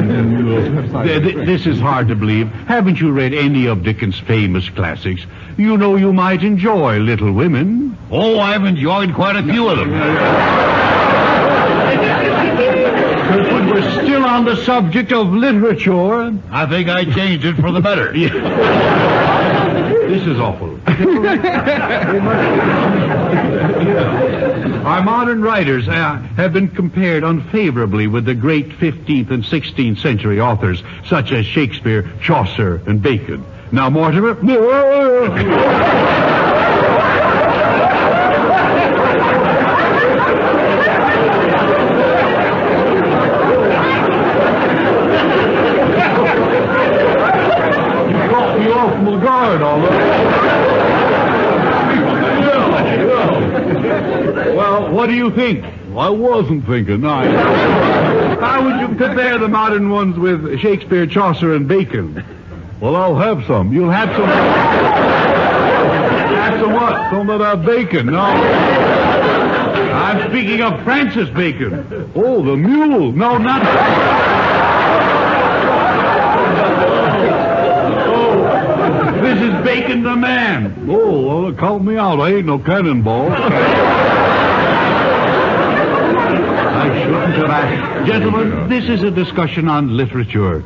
Th- This is hard to believe. Haven't you read any of Dickens' famous classics? You know you might enjoy Little Women. Oh, I've enjoyed quite a few of them. But we're still on the subject of literature. I think I changed it for the better. This is awful. Our modern writers uh, have been compared unfavorably with the great 15th and 16th century authors, such as Shakespeare, Chaucer, and Bacon. Now, Mortimer. Got me all Well, what do you think? I wasn't thinking. I, How would you compare the modern ones with Shakespeare, Chaucer, and Bacon? well, I'll have some. You'll have some. Have some what? Some of that bacon. No. I'm speaking of Francis Bacon. Oh, the mule. No, not. This is Bacon the man. Oh, well, count me out. I ain't no cannonball. I shouldn't have asked. Gentlemen, this is a discussion on literature.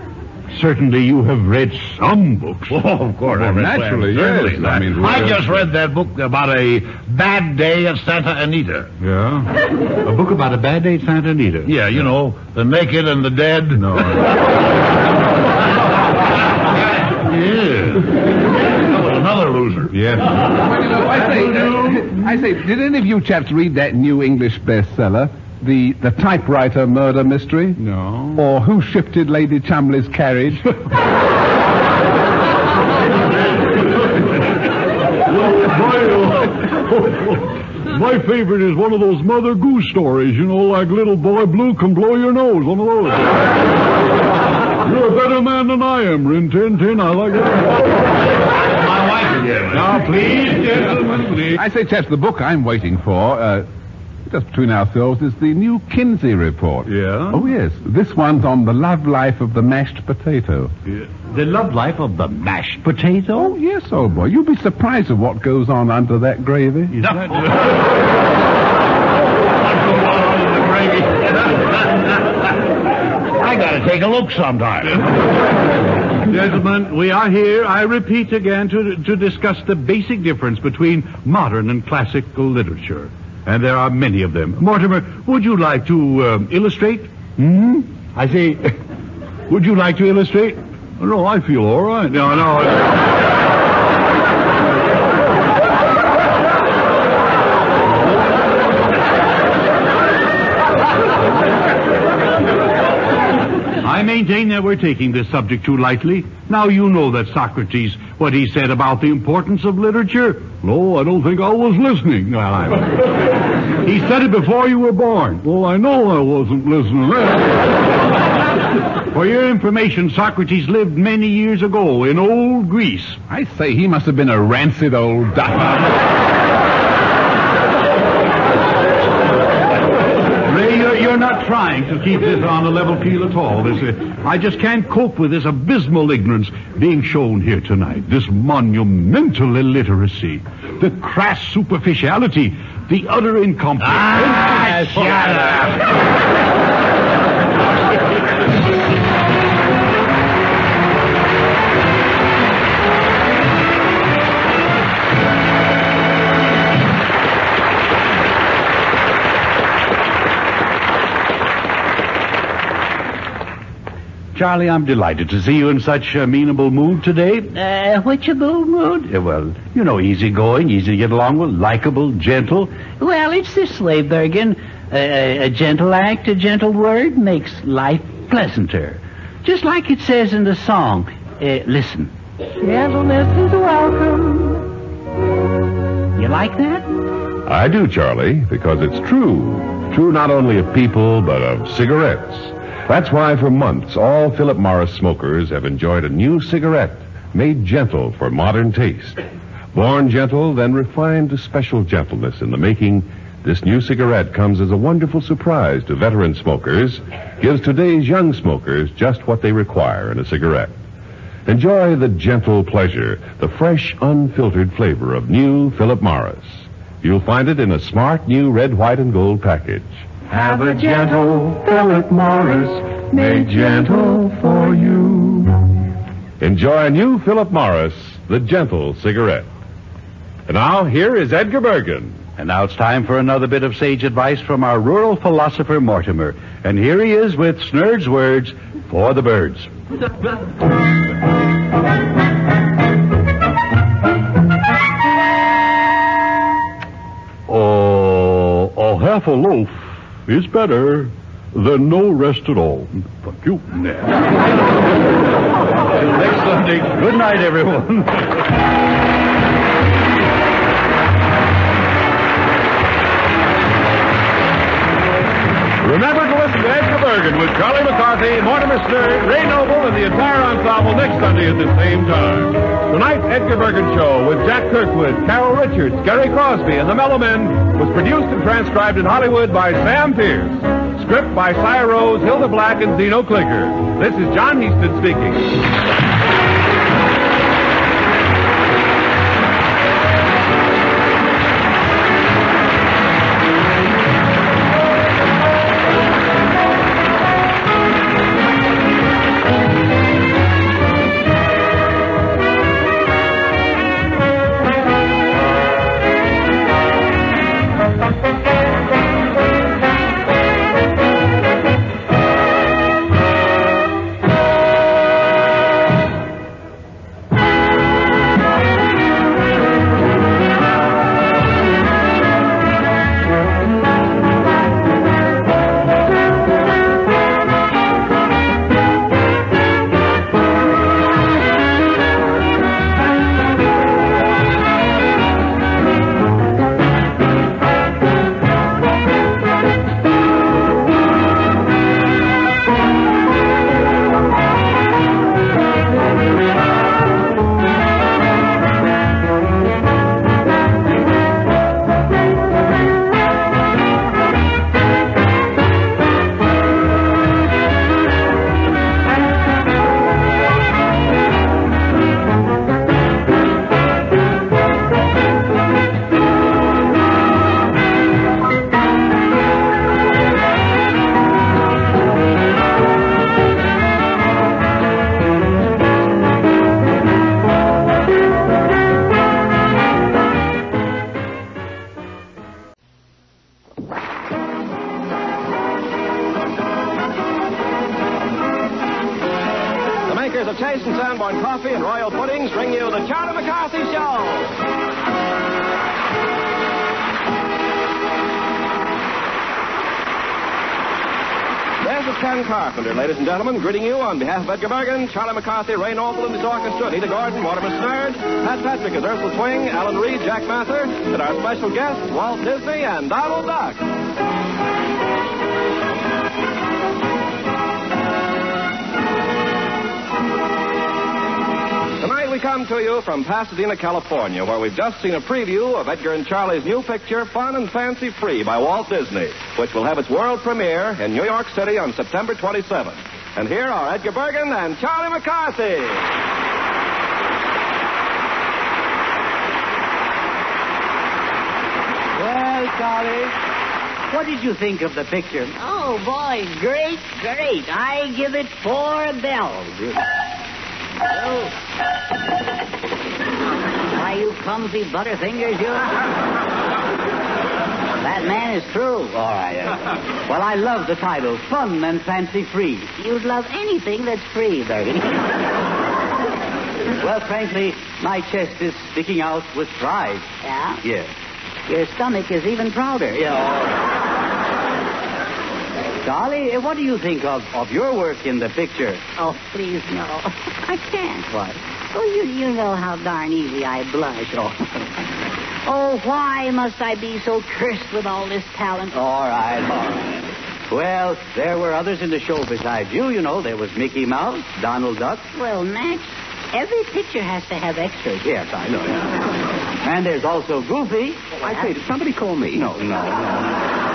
Certainly you have read some books. Oh, of course, read naturally, Certainly. yes. I mean, I just read that book about a bad day at Santa Anita. Yeah? A book about a bad day at Santa Anita. Yeah, you know, the naked and the dead. No. Yeah. That was another loser. Yes. Well, you know, I say, uh, I say, did any of you chaps read that new English bestseller, the the typewriter murder mystery, No. or Who Shifted Lady Cholmondeley's Carriage? My favorite is one of those Mother Goose stories, you know, like Little Boy Blue can blow your nose, one of those. You're a better man than I am, Rin Tin Tin. I like that. My wife again. Now, please, gentlemen, please. I say, chaps, the book I'm waiting for, uh, just between ourselves, is the new Kinsey report. Yeah? Oh yes, this one's on the love life of the mashed potato. The love life of the mashed potato? Oh yes, old boy, you'll be surprised at what goes on under that gravy. Is that- I gotta take a look sometime. Gentlemen, we are here, I repeat again, to, to discuss the basic difference between modern and classical literature. And there are many of them. Mortimer, would you like to um, illustrate? Hmm? I say, would you like to illustrate? No, I feel all right. No, no. Maintain that we're taking this subject too lightly. Now you know that Socrates, what he said about the importance of literature. No, I don't think I was listening. Well, I, he said it before you were born. Well, I know I wasn't listening. For your information, Socrates lived many years ago in old Greece. I say he must have been a rancid old duck. Ray, you're, you're trying to keep this on a level keel at all. This, uh, I just can't cope with this abysmal ignorance being shown here tonight. This monumental illiteracy, the crass superficiality, the utter incompetency. Ah, shut up. Charlie, I'm delighted to see you in such amenable mood today. Uh, which a bull mood? Uh, well, you know, easygoing, easy to get along with, likable, gentle. Well, it's this way, Bergen. A, a gentle act, a gentle word makes life pleasanter. Just like it says in the song. Uh, listen. Gentleness is welcome. You like that? I do, Charlie, because it's true. True not only of people, but of cigarettes. That's why for months all Philip Morris smokers have enjoyed a new cigarette made gentle for modern taste. Born gentle, then refined to special gentleness in the making, this new cigarette comes as a wonderful surprise to veteran smokers, gives today's young smokers just what they require in a cigarette. Enjoy the gentle pleasure, the fresh, unfiltered flavor of new Philip Morris. You'll find it in a smart new red, white, and gold package. Have a gentle Philip Morris made gentle for you. Enjoy a new Philip Morris, the gentle cigarette. And now, here is Edgar Bergen. And now it's time for another bit of sage advice from our rural philosopher Mortimer. And here he is with Snerd's words for the birds. Uh, a half a loaf is better than no rest at all. Thank you. Till next Sunday. Good night, everyone. Bergen with Charlie McCarthy, Mortimer Snerd, Ray Noble, and the entire ensemble next Sunday at the same time. Tonight's Edgar Bergen Show with Jack Kirkwood, Carol Richards, Gary Crosby, and the Mellow Men was produced and transcribed in Hollywood by Sam Pierce. Script by Cy Rose, Hilda Black, and Zeno Klinker. This is John Heaston speaking. Gentlemen, greeting you on behalf of Edgar Bergen, Charlie McCarthy, Ray Noble, and his orchestra, Anita Gordon, Mortimer Snerd, Pat Patrick as Ursula Twing, Alan Reed, Jack Mather, and our special guests, Walt Disney and Donald Duck. Tonight we come to you from Pasadena, California, where we've just seen a preview of Edgar and Charlie's new picture, Fun and Fancy Free by Walt Disney, which will have its world premiere in New York City on September 27th. And here are Edgar Bergen and Charlie McCarthy. Well, Charlie, what did you think of the picture? Oh, boy, great, great. I give it four bells. Oh. Why, you clumsy butterfingers, you. That man is through. All right. uh, well, I love the title, Fun and Fancy Free. You'd love anything that's free, Bergen. well, frankly, my chest is sticking out with pride. Yeah? Yes. Your stomach is even prouder. Charlie, uh, what do you think of, of your work in the picture? Oh, please, no. I can't. What? Oh, you, you know how darn easy I blush. Oh. Oh, why must I be so cursed with all this talent? All right, all right. Well, there were others in the show besides you, you know. There was Mickey Mouse, Donald Duck. Well, Max, every picture has to have extras. Yes, I know. And there's also Goofy. I say, did somebody call me? No, no, no.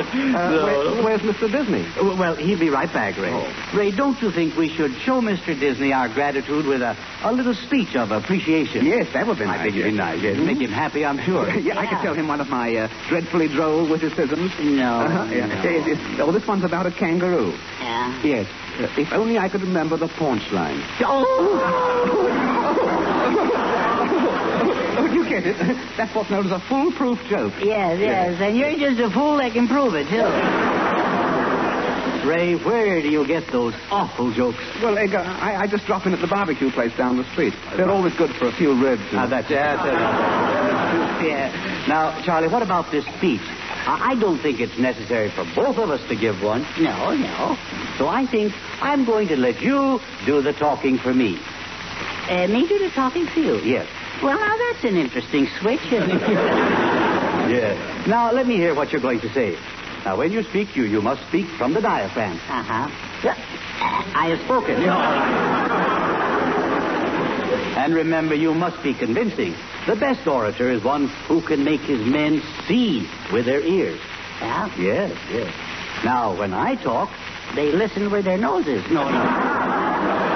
Uh, where- where's Mr. Disney? Well, he'll be right back, Ray. Ray, don't you think we should show Mr. Disney our gratitude with a, a little speech of appreciation? Yes, that would be I nice. think it'd be nice. Yes, make him happy, I'm sure. yeah, I could tell him one of my uh, dreadfully droll witticisms. No. Uh-huh, yeah. no. Yes, yes. Oh, this one's about a kangaroo. Yeah. Yes. Uh, if only I could remember the paunch line. Oh, you get it. That's what's known as a foolproof joke. Yes, yes, and you're just a fool that can prove it, too. Ray, where do you get those awful jokes? Well, Edgar, I, I just drop in at the barbecue place down the street. They're always good for a few ribs. Now, that's it. Yeah. Now, Charlie, what about this speech? I I don't think it's necessary for both of us to give one. No, no. So I think I'm going to let you do the talking for me. Uh, me do the talking for you? Yes. Well, now that's an interesting switch, isn't it? Yes. Now, let me hear what you're going to say. Now, when you speak, you, you must speak from the diaphragm. Uh-huh. I have spoken. And remember, you must be convincing. The best orator is one who can make his men see with their ears. Yeah? Yes, yes. Now, when I talk, They listen with their noses. no, no.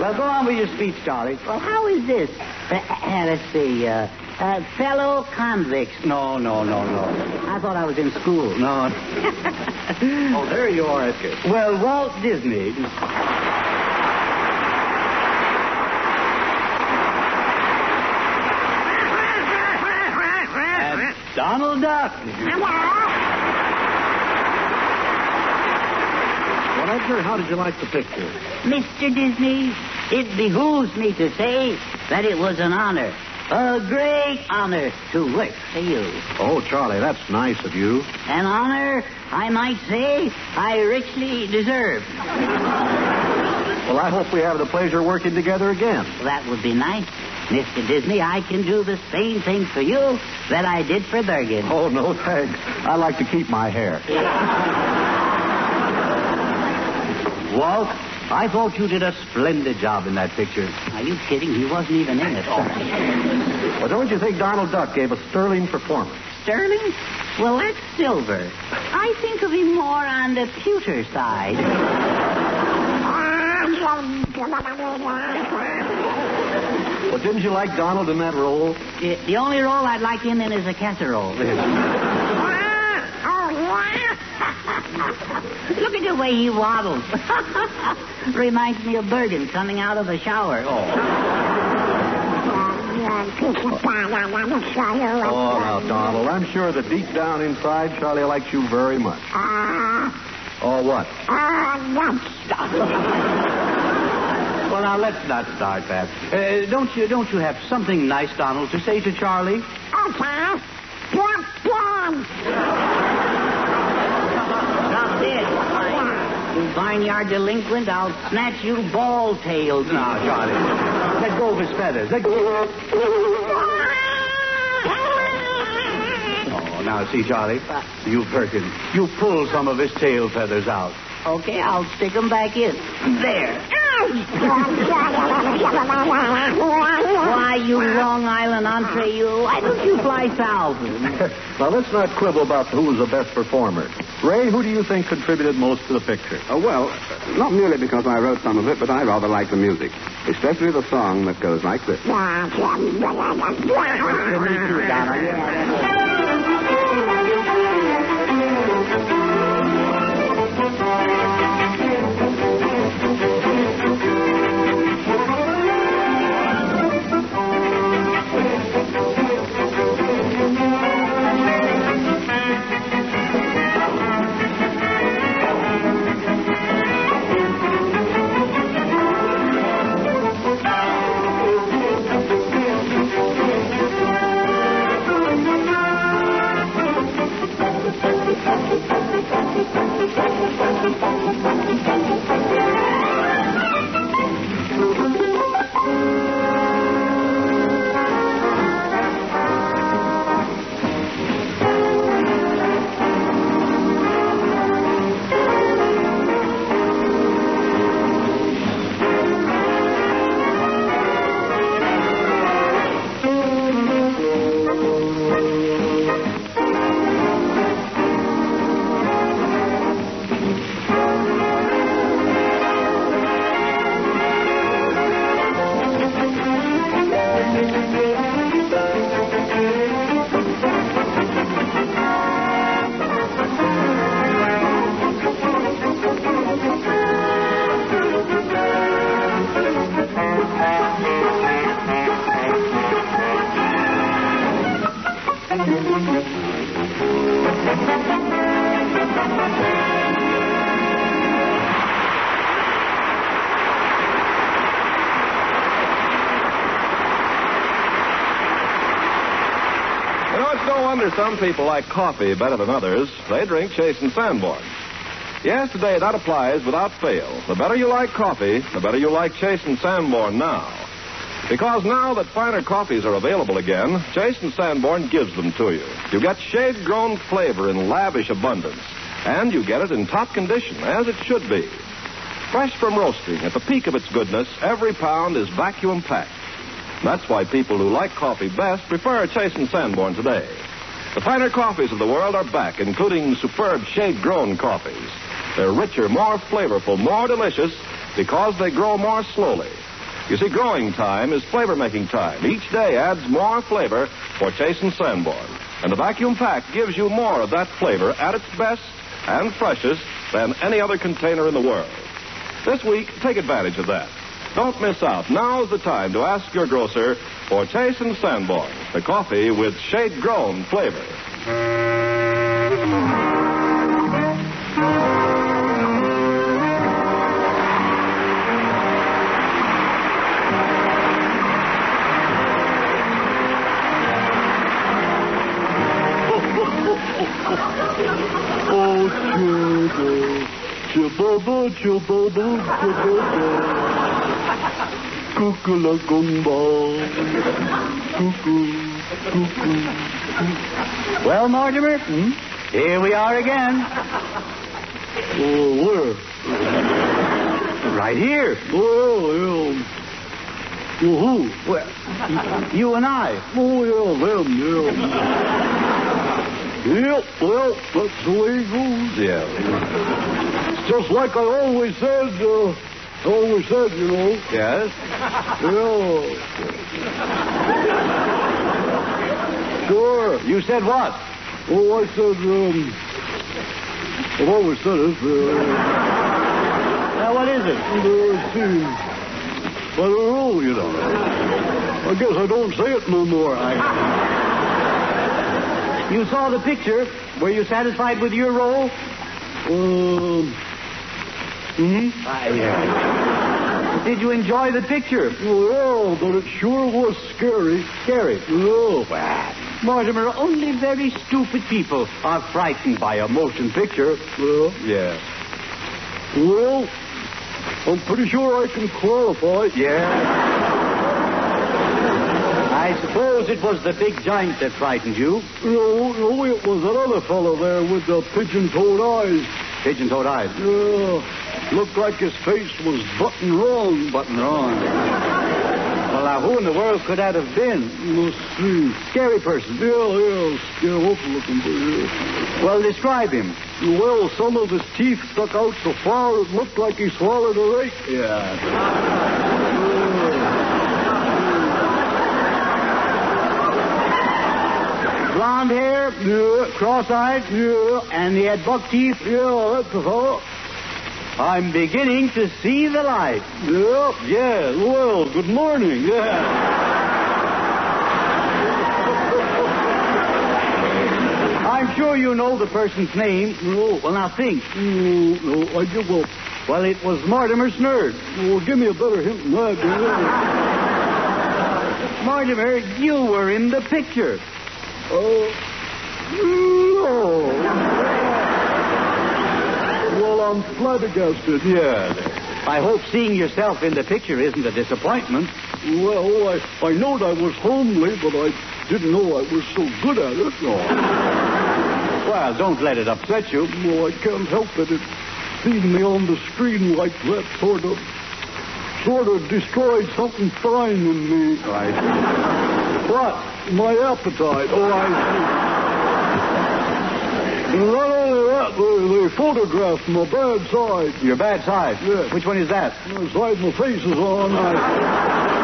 Well, go on with your speech, Charlie. Well, how is this? Uh, uh, let's see. Uh, uh, fellow convicts. No, no, no, no. I thought I was in school. No. oh, there you are. Edgar. Well, Walt Disney. Donald Duck. Well, Edgar, how did you like the picture? Mr. Disney, it behooves me to say that it was an honor, a great honor to work for you. Oh, Charlie, that's nice of you. An honor, I might say, I richly deserve. Well, I hope we have the pleasure of working together again. That would be nice. Mr. Disney, I can do the same thing for you that I did for Bergen. Oh, no, thanks. I like to keep my hair. Walt, I thought you did a splendid job in that picture. Are you kidding? He wasn't even in it. Well, don't you think Donald Duck gave a sterling performance? Sterling? Well, that's silver. I think of him more on the pewter side. Well, didn't you like Donald in that role? The, the only role I'd like him in is a casserole. Look at the way he waddles. Reminds me of Bergen coming out of the shower. Oh, Oh, now, Donald, I'm sure that deep down inside, Charlie likes you very much. Oh, what? Well, now let's not start that. Uh, don't you don't you have something nice, Donald, to say to Charlie? Drop dead. You barnyard delinquent, I'll snatch you ball-tailed. Now, Charlie, let go of his feathers. Let go. Oh, now see, Charlie, you Perkins, you pull some of his tail feathers out. Okay, I'll stick them back in. There. Why, you Long Island entree, you. Why don't you fly south? now, let's not quibble about who's the best performer. Ray, who do you think contributed most to the picture? Oh, well, not merely because I wrote some of it, but I rather like the music. Especially the song that goes like this. some people like coffee better than others. They drink Chase and Sanborn. Yes, today that applies without fail. The better you like coffee, the better you like Chase and Sanborn now. Because now that finer coffees are available again, Chase and Sanborn gives them to you. You get shade-grown flavor in lavish abundance, and you get it in top condition, as it should be. Fresh from roasting, at the peak of its goodness, every pound is vacuum packed. That's why people who like coffee best prefer Chase and Sanborn today. The finer coffees of the world are back, including superb shade-grown coffees. They're richer, more flavorful, more delicious because they grow more slowly. You see, growing time is flavor-making time. Each day adds more flavor for Chase and Sanborn. And the vacuum pack gives you more of that flavor at its best and freshest than any other container in the world. This week, take advantage of that. Don't miss out. Now's the time to ask your grocer for Chase and Sanborn, the coffee with shade-grown flavor. Oh, chibba, chibba, chibba, chibba, Cuckoo-la-gumba, cuckoo, cuckoo. Well, Mortimer, here we are again. Oh, where? Right here. Oh, yeah. Well, who? Well, you and I. Oh, yeah, them, yeah. Yep, well, that's the way it goes. Yeah. It's just like I always said, uh, always said, you know. Yes? Yeah. Sure. You said what? Oh, I said, um, I've always said it. Uh, Now, what is it? uh, see, I don't know, you know. I guess I don't say it no more. I... You saw the picture. Were you satisfied with your role? Um, hmm? Did you enjoy the picture? Well, but it sure was scary. Scary. Oh, Mortimer, only very stupid people are frightened by a motion picture. well, Yes. well, I'm pretty sure I can qualify. Yeah. I suppose it was the big giant that frightened you. No, no, it was that other fellow there with the pigeon-toed eyes. Pigeon-toed eyes. Yeah, looked like his face was button wrong. Button wrong. Well, now, who in the world could that have been? Let's see. Scary person. Yeah, yeah, scary, awful looking. yeah. Well, describe him. Well, some of his teeth stuck out so far it looked like he swallowed a rake. Yeah. Blonde hair, cross-eyed, and he had buck teeth. that's the fellow. I'm beginning to see the light. Yeah, yeah, well, good morning. Yeah. I'm sure you know the person's name. No. Well, now think. No, no, I up. Well, it was Mortimer Snerd. Well, give me a better hint than that. Mortimer, you were in the picture. Oh. No. Well, I'm flabbergasted. Yeah. I hope seeing yourself in the picture isn't a disappointment. Well, I, I knowed I was homely, but I didn't know I was so good at it. No. Well, don't let it upset you. Well, I can't help it. It seeing me on the screen like that sort of, sort of destroyed something fine in me. Right. What? My appetite. Oh, I see. Not only that, they, they photographed my bad side. Your bad side. Yes. Which one is that? The side my face is on. I,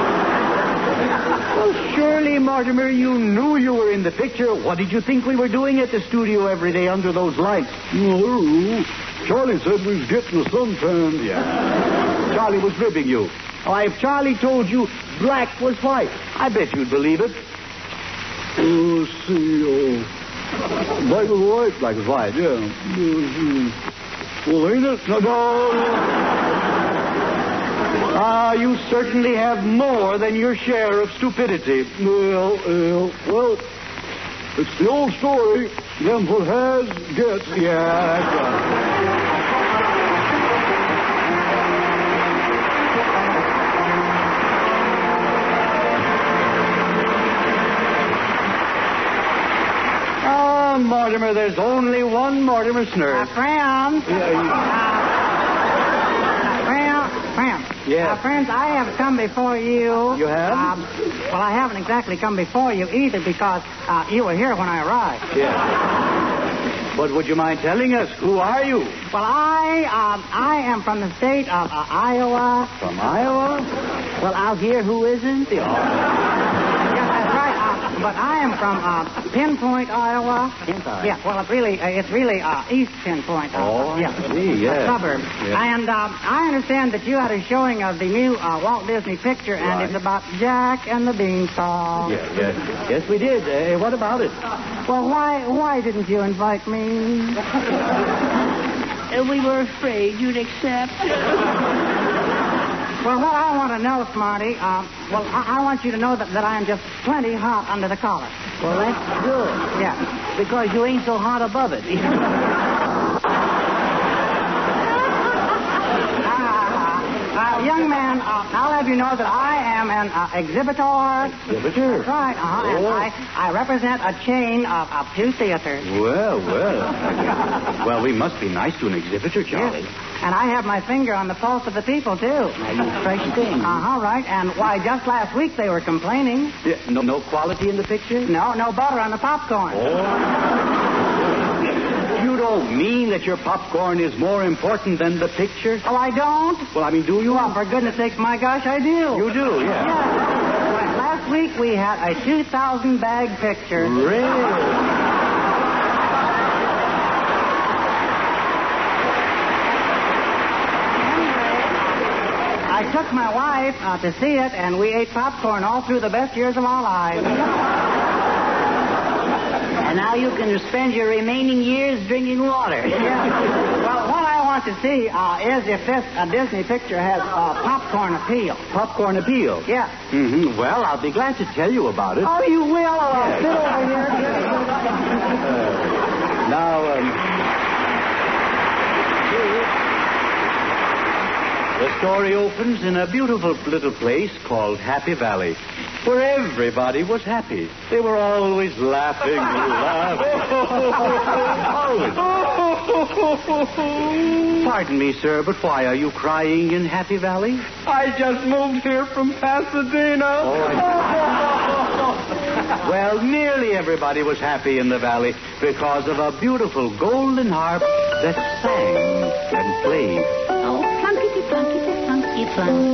Well, surely, Mortimer, you knew you were in the picture. What did you think we were doing at the studio every day under those lights? no, Charlie said we was getting a suntan. Yeah. Charlie was ribbing you. Why, if Charlie told you black was white, I bet you'd believe it. Uh, let's see. Oh, black and white. Black and white, yeah. Mm-hmm. Well, ain't it? No, no. Ah, you certainly have more than your share of stupidity. Well, well, well, it's the old story. Them what has gets. Yeah, that's right. Ah, Mortimer, there's only one Mortimer Snerd. Friends. Friends. Friends. Yes. Uh, friends, I have come before you. You have? Um, well, I haven't exactly come before you either because uh, you were here when I arrived. Yeah. But would you mind telling us who are you? Well, I um, I am from the state of uh, Iowa. From Iowa? Well, out here, who isn't? Yes, that's right. Uh, but I am from uh, Pinpoint, Iowa. Pinpoint? Yeah. Well, it's really uh, it's really uh, East Pinpoint. Uh, Oh, I yeah. see, yes. A suburb. Yeah. And uh, I understand that you had a showing of the new uh, Walt Disney picture, and Right. it's about Jack and the Beanstalk. Yes, yes. Yes, we did. Uh, what about it? Well, why why didn't you invite me? We were afraid you'd accept. Well, what I want to know, Smarty, uh, well, I, I want you to know that, that I am just plenty hot under the collar. Well, that's good. Yeah. Because you ain't so hot above it. Uh, young man, uh, I'll have you know that I am an uh, exhibitor. Exhibitor? That's right, uh-huh. And Oh. I, I represent a chain of, of two theaters. Well, well. well, we must be nice to an exhibitor, Charlie. Yes. And I have my finger on the pulse of the people, too. Fresh thing. Uh-huh, right. And why, just last week they were complaining. Yeah, no, no quality in the picture? No, no butter on the popcorn. You don't mean that your popcorn is more important than the picture? Oh, I don't? Well, I mean, do you? Well, for goodness sakes, my gosh, I do. You do, yeah. Yeah. Last week we had a 2,000 bag picture. Really? I took my wife uh, to see it, and we ate popcorn all through the best years of our lives. And now you can spend your remaining years drinking water. Yeah. Well, what I want to see uh, is if this uh, Disney picture has uh, popcorn appeal. Popcorn appeal? Yeah. Mm-hmm. Well, I'll be glad to tell you about it. Oh, you will? I'll sit over here. Now, um. The story opens in a beautiful little place called Happy Valley, where everybody was happy. They were always laughing, laughing. always. Pardon me, sir, but why are you crying in Happy Valley? I just moved here from Pasadena. Oh, Well, nearly everybody was happy in the valley because of a beautiful golden harp that sang and played. Oh, plunk.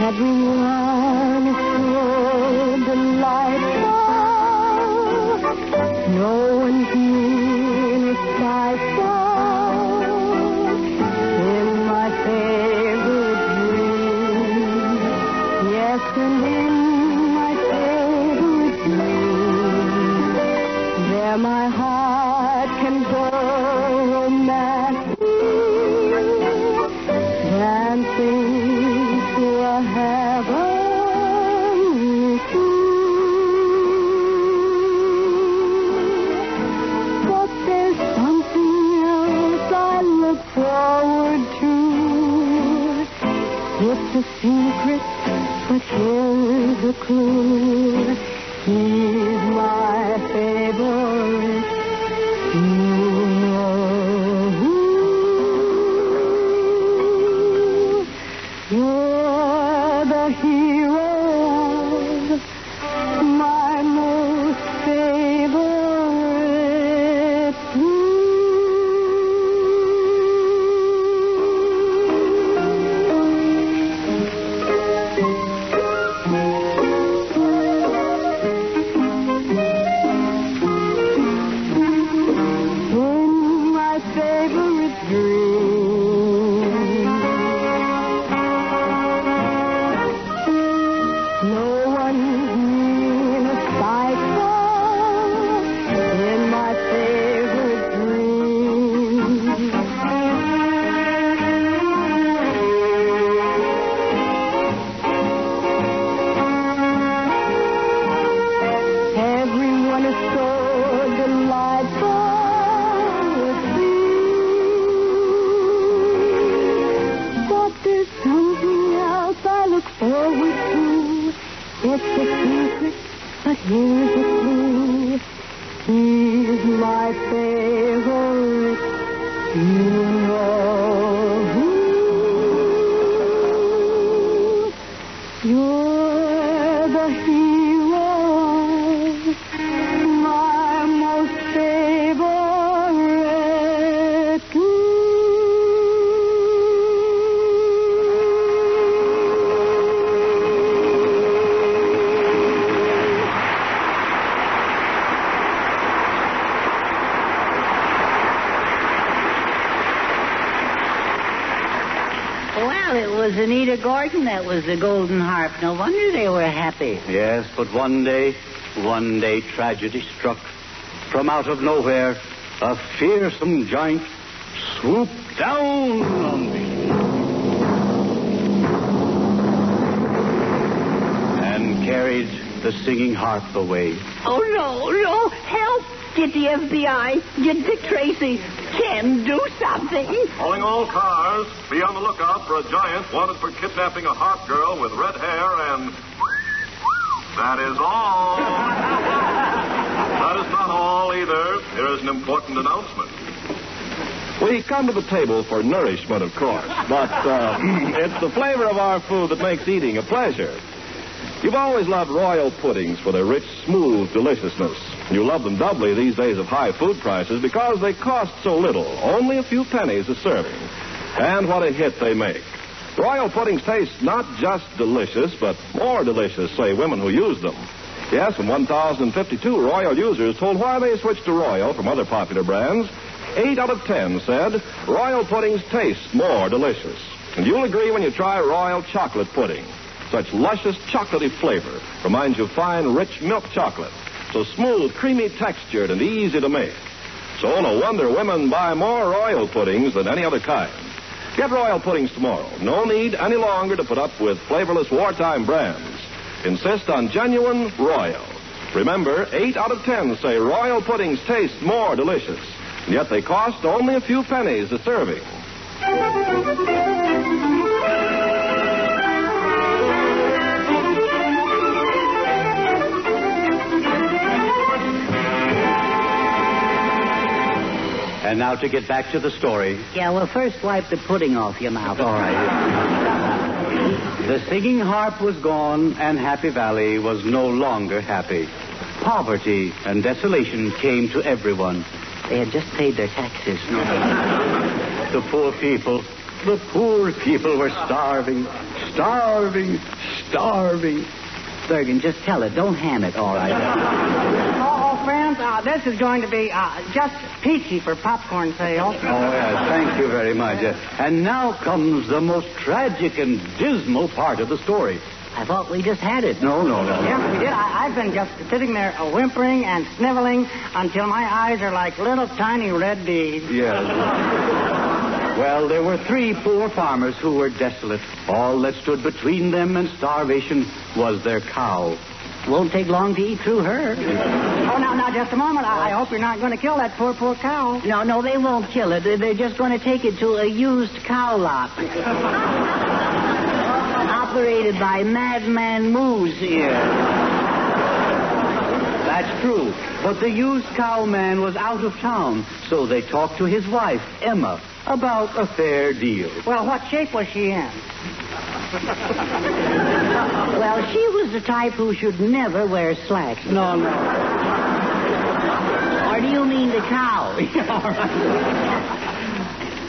Everyone is so delightful. No secret, but here's a clue. Anita Gordon that was the golden harp. No wonder they were happy. Yes, but one day, one day tragedy struck. From out of nowhere, a fearsome giant swooped down on me. And carried the singing harp away. Oh, no, no. Help! Get the FBI. Get Dick Tracy. Ken, do something. Calling all cars. Be on the lookout for a giant wanted for kidnapping a hot girl with red hair and. That is all. that is not all either. Here is an important announcement. We come to the table for nourishment, of course, but uh, it's the flavor of our food that makes eating a pleasure. You've always loved royal puddings for their rich, smooth deliciousness. You love them doubly these days of high food prices because they cost so little, only a few pennies a serving. And what a hit they make. Royal puddings taste not just delicious, but more delicious, say women who use them. Yes, and 1,052 Royal users told why they switched to Royal from other popular brands. Eight out of ten said Royal puddings taste more delicious. And you'll agree when you try Royal chocolate pudding. Such luscious chocolatey flavor reminds you of fine, rich milk chocolate. So smooth, creamy textured, and easy to make. So no wonder women buy more Royal puddings than any other kind. Get Royal puddings tomorrow. No need any longer to put up with flavorless wartime brands. Insist on genuine Royal. Remember, eight out of ten say Royal puddings taste more delicious, and yet they cost only a few pennies a serving. And now to get back to the story. Yeah, well, first wipe the pudding off your mouth. All right. The singing harp was gone, and Happy Valley was no longer happy. Poverty and desolation came to everyone. They had just paid their taxes. The poor people, the poor people were starving, starving, starving. Bergen, just tell it. Don't ham it, all right? Friends, uh, this is going to be uh, just peachy for popcorn sales. Oh, yes, thank you very much. Uh, and now comes the most tragic and dismal part of the story. I thought we just had it. No, no, no. Yes, we did. I, I've been just sitting there uh, whimpering and sniveling until my eyes are like little tiny red beads. Yes. Well, there were three poor farmers who were desolate. All that stood between them and starvation was their cow. Won't take long to eat through her. Oh, now, now, just a moment. I, I hope you're not going to kill that poor, poor cow. No, no, they won't kill it. They're- They're just going to take it to a used cow lot. Operated by Madman Muntz here. That's true. But the used cow man was out of town, so they talked to his wife, Emma, about a fair deal. Well, what shape was she in? Well, she was the type who should never wear slacks. No, no. Or do you mean the cow?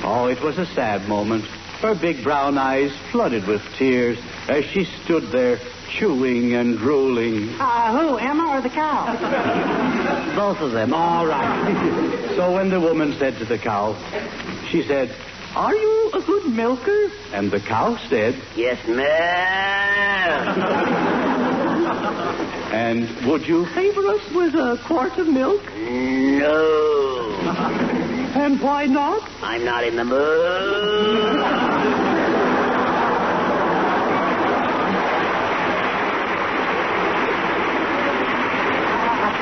Oh, it was a sad moment. Her big brown eyes flooded with tears as she stood there chewing and drooling. Uh, who, Emma or the cow? Both of them. All right. so when the woman said to the cow, she said, Are you a good milker? And the cow said, Yes, ma'am. And would you favor us with a quart of milk? No. And why not? I'm not in the mood.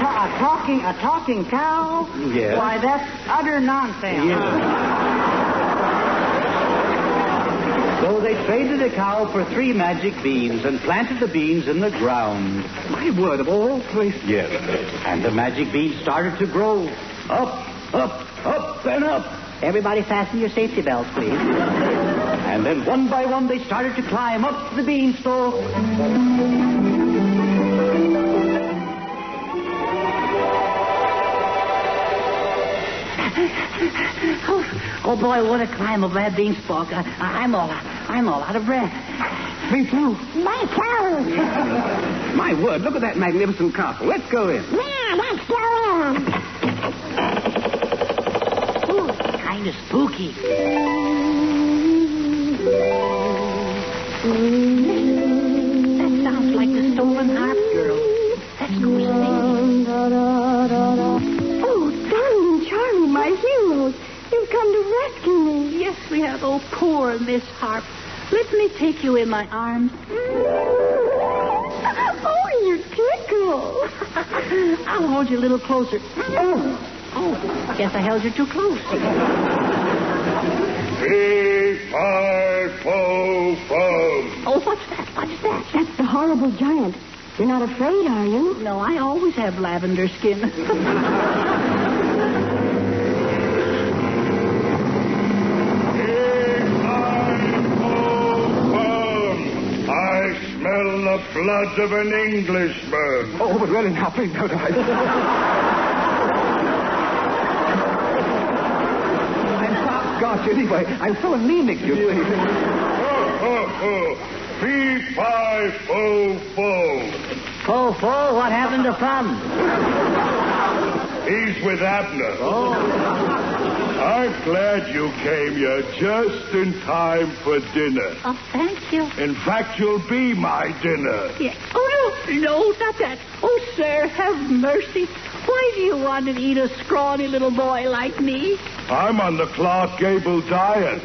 A, talking, a talking cow? Yes. Why, that's utter nonsense. So they traded a cow for three magic beans and planted the beans in the ground. My word of all places. Yes. And the magic beans started to grow up Up, up, and up. Everybody fasten your safety belts, please. and then one by one they started to climb up the beanstalk. Oh, oh boy, what a climb of that beanstalk. I, I'm all I'm all out of breath. Me too. My toes. My word, look at that magnificent castle. Let's go in. Yeah, let's go in. Ooh, kind of spooky. That sounds like the stolen harp girl. Let's go sing. Oh, darling Charlie, my heroes. You've come to rescue me. Yes, we have. Oh, poor Miss Harp. Let me take you in my arms. Mm. Oh, you tickle. I'll hold you a little closer. Oh, Oh, guess I held you too close. Oh, what's that? What's that? That's the horrible giant. You're not afraid, are you? No, I always have lavender skin. smell the blood of an Englishman. Oh, but really now, please don't. I... I'm top scotch anyway. I'm so anemic, you see. Ho, ho, ho. Fee, fi, oh fo, oh, fo. Fo, fo, what happened to Fum? He's with Abner. Oh. I'm glad you came here just in time for dinner. Oh, thank you. In fact, you'll be my dinner. Yeah. Oh, no, no, not that. Oh, sir, have mercy. Why do you want to eat a scrawny little boy like me? I'm on the Clark Gable diet.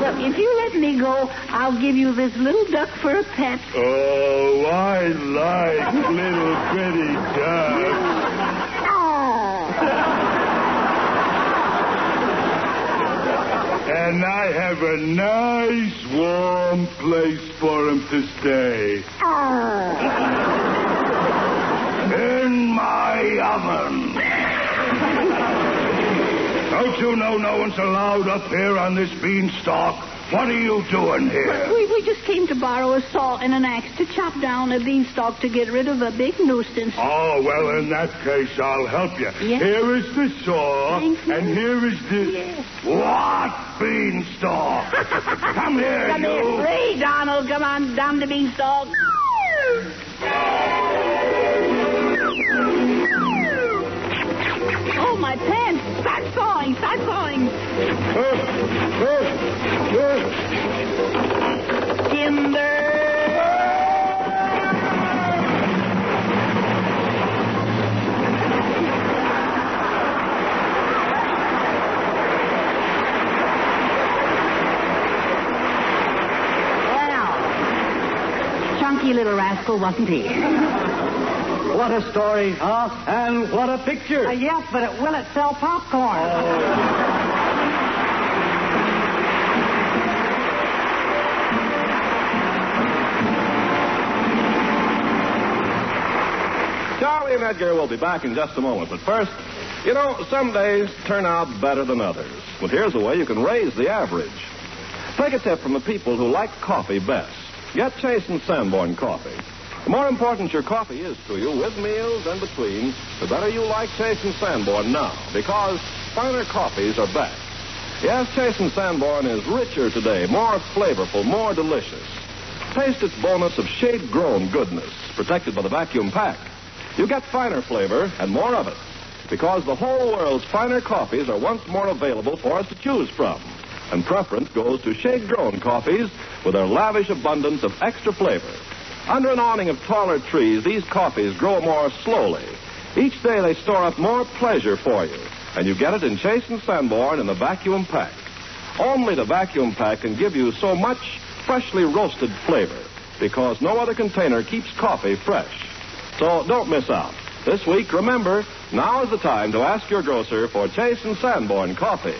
Well, if you let me go, I'll give you this little duck for a pet. Oh, I like little pretty ducks. And I have a nice warm place for him to stay. Oh. In my oven. Don't you know no one's allowed up here on this beanstalk? What are you doing here? We, we just came to borrow a saw and an axe to chop down a beanstalk to get rid of a big nuisance. Oh, well, in that case, I'll help you. Yes. Here is the saw, and here is the... Yes. What beanstalk? Come here, Come you. here. Ray, Donald, come on down the beanstalk. Oh, my pants. Start sawing, start sawing. little wasn't he? What a story, huh? And what a picture. Uh, yes, but it will it sell popcorn? Charlie and Edgar will be back in just a moment. But first, you know, some days turn out better than others. But here's a way you can raise the average. Take a tip from the people who like coffee best. Get Chase and Sanborn coffee. The more important your coffee is to you with meals and between, the better you like Chase and Sanborn now, because finer coffees are back. Yes, Chase and Sanborn is richer today, more flavorful, more delicious. Taste its bonus of shade-grown goodness, protected by the vacuum pack. You get finer flavor and more of it, because the whole world's finer coffees are once more available for us to choose from. And preference goes to shade-grown coffees with their lavish abundance of extra flavor. Under an awning of taller trees, these coffees grow more slowly. Each day they store up more pleasure for you, and you get it in Chase and Sanborn in the vacuum pack. Only the vacuum pack can give you so much freshly roasted flavor, because no other container keeps coffee fresh. So don't miss out. This week, remember, now is the time to ask your grocer for Chase and Sanborn coffee.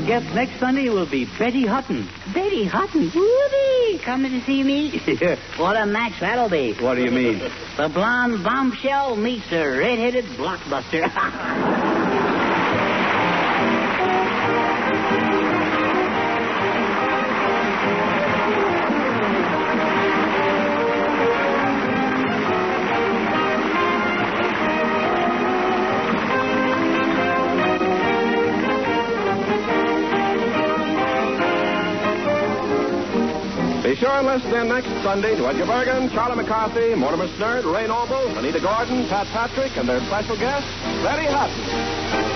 Our guest next Sunday will be Betty Hutton. Betty Hutton, whoopee, coming to see me? what a match that'll be. What do you mean? The blonde bombshell meets the red-headed blockbuster. Listen in next Sunday to Edgar Bergen, Charlie McCarthy, Mortimer Snerd, Ray Noble, Anita Gordon, Pat Patrick, and their special guest, Betty Hutton.